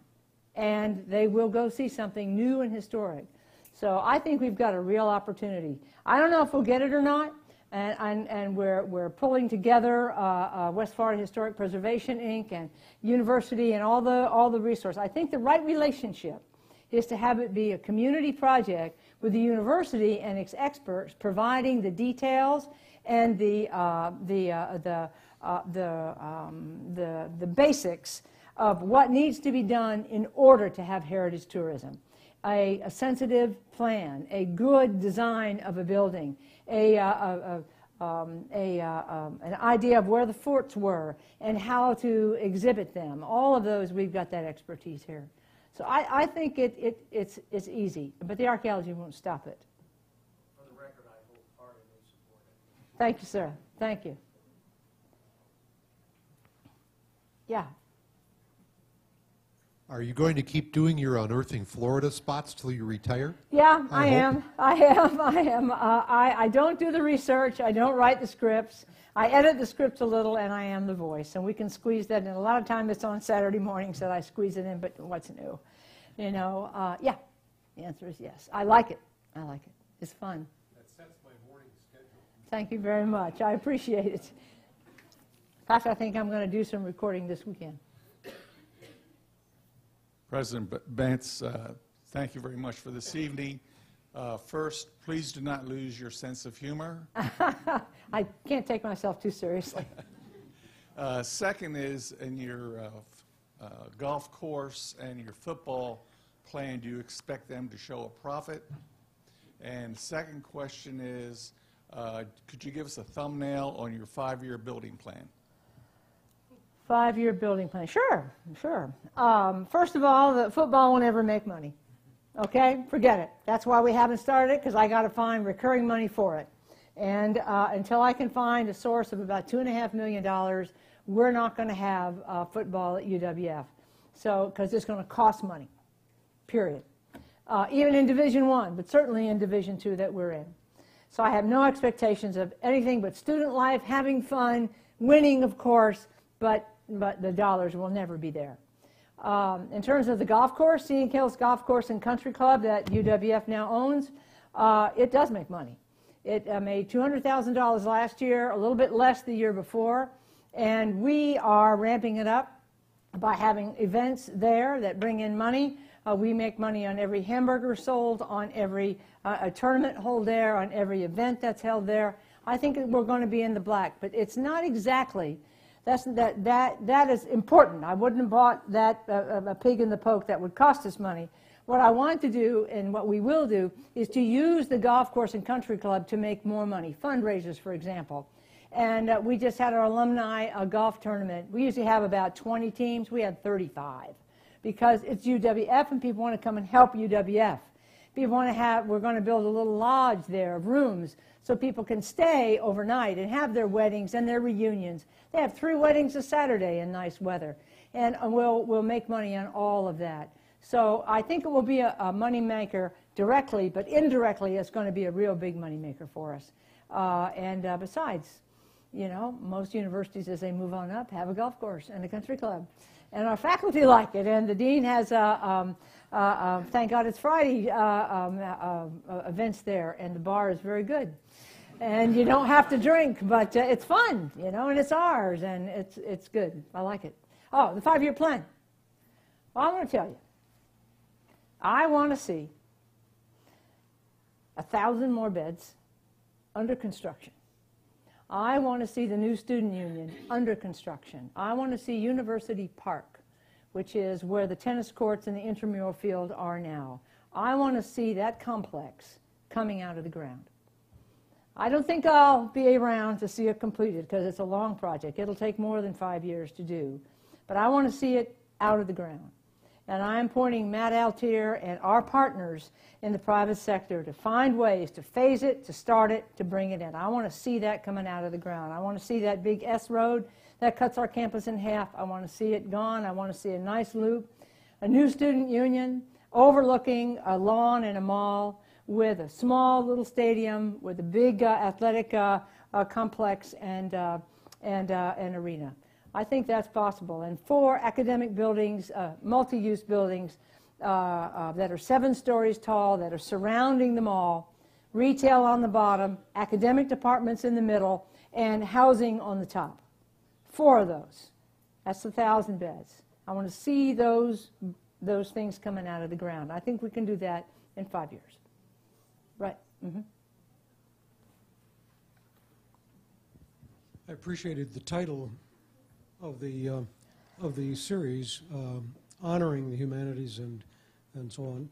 and they will go see something new and historic. So I think we've got a real opportunity. I don't know if we'll get it or not, and, and, and we're, we're pulling together uh, uh, West Florida Historic Preservation Inc. and university and all the, all the resources. I think the right relationship is to have it be a community project with the university and its experts providing the details and the, uh, the, uh, the, uh, the, um, the, the basics of what needs to be done in order to have heritage tourism. A, a sensitive plan, a good design of a building, a, uh, a, a, um, a, uh, um, an idea of where the forts were and how to exhibit them. All of those, we've got that expertise here. So I, I think it, it, it's, it's easy, but the archaeology won't stop it. For the record, I wholeheartedly support it. Thank you, sir. Thank you. Yeah. Are you going to keep doing your unearthing Florida spots till you retire? Yeah, I I, am. I am. I am. Uh, I, I don't do the research. I don't write the scripts. I edit the scripts a little, and I am the voice. And we can squeeze that in. A lot of time it's on Saturday mornings that I squeeze it in, but what's new? You know, uh, yeah. The answer is yes. I like it. I like it. It's fun. That sets my morning schedule. Thank you very much. I appreciate it. In fact, I think I'm going to do some recording this weekend. President Bense, uh, thank you very much for this evening. Uh, First, please do not lose your sense of humor. I can't take myself too seriously. Uh, Second is, in your uh, uh, golf course and your football plan, do you expect them to show a profit? And second question is, uh, could you give us a thumbnail on your five-year building plan? Five-year building plan. Sure, sure. Um, first of all, the football will never make money. Okay, forget it. That's why we haven't started it because I got to find recurring money for it. And uh, until I can find a source of about two and a half million dollars, we're not going to have uh, football at UWF. So, because it's going to cost money. Period. Uh, even in Division One, but certainly in Division Two that we're in. So I have no expectations of anything but student life, having fun, winning, of course, but, but the dollars will never be there. Um, in terms of the golf course, Scenic Hills Golf Course and Country Club that UWF now owns, uh, it does make money. It uh, made $200,000 last year, a little bit less the year before, and we are ramping it up by having events there that bring in money. Uh, we make money on every hamburger sold, on every uh, tournament held there, on every event that's held there. I think we're going to be in the black, but it's not exactly. That's, that, that, that is important. I wouldn't have bought that uh, a pig in the poke that would cost us money. What I want to do and what we will do is to use the golf course and country club to make more money, fundraisers, for example. And uh, we just had our alumni uh, golf tournament. We usually have about 20 teams. We had 35 because it's UWF and people want to come and help UWF. People want to have, we're going to build a little lodge there of rooms so people can stay overnight and have their weddings and their reunions. They have three weddings a Saturday in nice weather. And uh, we'll, we'll make money on all of that. So I think it will be a, a money maker directly, but indirectly it's going to be a real big money maker for us. Uh, and uh, besides, you know, most universities as they move on up have a golf course and a country club. And our faculty like it, and the dean has, a, um, uh, uh, thank God it's Friday, uh, um, uh, uh, events there, and the bar is very good. And you don't have to drink, but it's fun, you know, and it's ours, and it's, it's good. I like it. Oh, the five year plan. Well, I want to tell you, I want to see a thousand more beds under construction. I want to see the new student union under construction. I want to see University Park, which is where the tennis courts and the intramural field are now. I want to see that complex coming out of the ground. I don't think I'll be around to see it completed because it's a long project. It'll take more than five years to do. But I want to see it out of the ground. And I'm pointing Matt Altier and our partners in the private sector to find ways to phase it, to start it, to bring it in. I want to see that coming out of the ground. I want to see that big S road that cuts our campus in half. I want to see it gone. I want to see a nice loop, a new student union. overlooking a lawn and a mall with a small little stadium with a big uh, athletic uh, uh, complex and, uh, and uh, an arena. I think that's possible. And four academic buildings, uh, multi use buildings that are seven stories tall, that are surrounding the mall, retail on the bottom, academic departments in the middle, and housing on the top. Four of those. That's a thousand beds. I want to see those, those things coming out of the ground. I think we can do that in five years. Right. hmm I appreciated the title of the, uh, of the series, um, honoring the humanities and, and so on.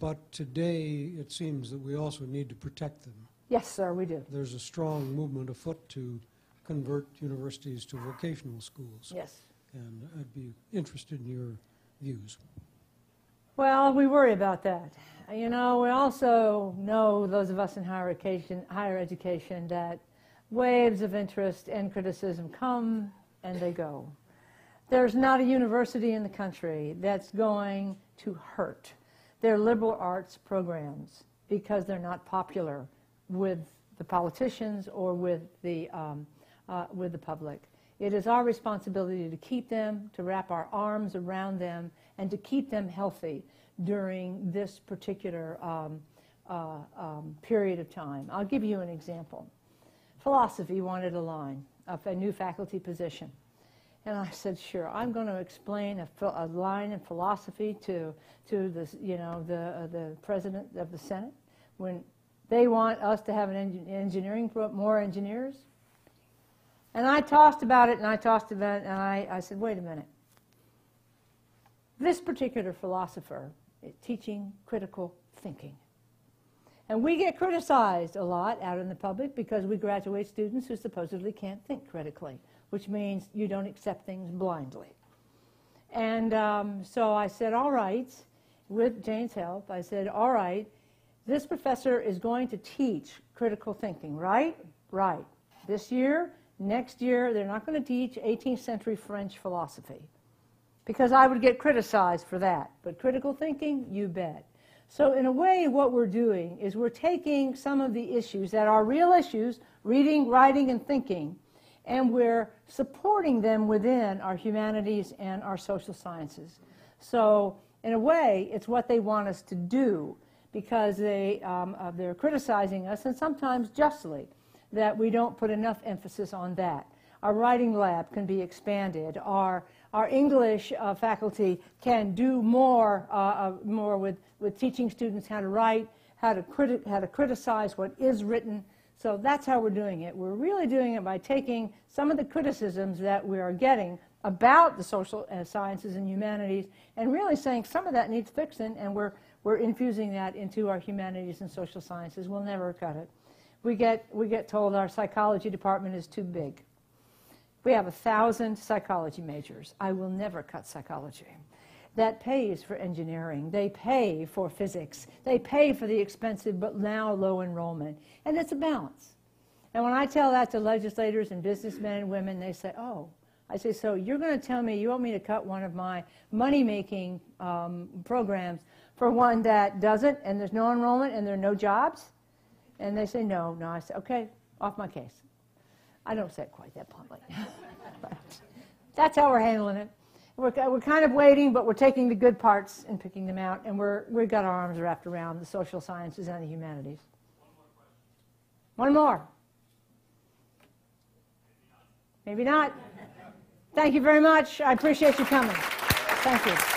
But today, it seems that we also need to protect them. Yes, sir, we do. There's a strong movement afoot to convert universities to vocational schools. Yes. And I'd be interested in your views. Well, we worry about that. You know, we also know, those of us in higher education, higher education, that waves of interest and criticism come and they go. There's not a university in the country that's going to hurt their liberal arts programs because they're not popular with the politicians or with the, um, uh, with the public. It is our responsibility to keep them, to wrap our arms around them, and to keep them healthy during this particular um, uh, um, period of time. I'll give you an example. Philosophy wanted a line of a new faculty position. And I said, sure, I'm going to explain a, a line in philosophy to, to the, you know, the, uh, the president of the Senate when they want us to have an engin- engineering, more engineers. And I tossed about it and I tossed about it and I, I said, wait a minute. This particular philosopher is teaching critical thinking. And we get criticized a lot out in the public because we graduate students who supposedly can't think critically, which means you don't accept things blindly. And um, so I said, all right, with Jane's help, I said, all right, this professor is going to teach critical thinking, right? Right. This year, next year, they're not going to teach 18th century French philosophy because I would get criticized for that. But critical thinking, you bet. So, in a way, what we're doing is we're taking some of the issues that are real issues reading, writing, and thinking and we're supporting them within our humanities and our social sciences. So, in a way, it's what they want us to do because they, um, uh, they're criticizing us, and sometimes justly, that we don't put enough emphasis on that. Our writing lab can be expanded. Our, our English uh, faculty can do more, uh, uh, more with, with teaching students how to write, how to, criti- how to criticize what is written. So that's how we're doing it. We're really doing it by taking some of the criticisms that we are getting about the social uh, sciences and humanities and really saying some of that needs fixing, and we're, we're infusing that into our humanities and social sciences. We'll never cut it. We get, we get told our psychology department is too big. We have a thousand psychology majors. I will never cut psychology. That pays for engineering. They pay for physics. They pay for the expensive but now low enrollment. And it's a balance. And when I tell that to legislators and businessmen and women, they say, oh, I say, so you're going to tell me you want me to cut one of my money making um, programs for one that doesn't, and there's no enrollment and there are no jobs? And they say, no, no. I say, okay, off my case. I don't say it quite that bluntly. but that's how we're handling it. We're, we're kind of waiting, but we're taking the good parts and picking them out, and we're, we've got our arms wrapped around the social sciences and the humanities. One more. Maybe not. Thank you very much. I appreciate you coming. Thank you.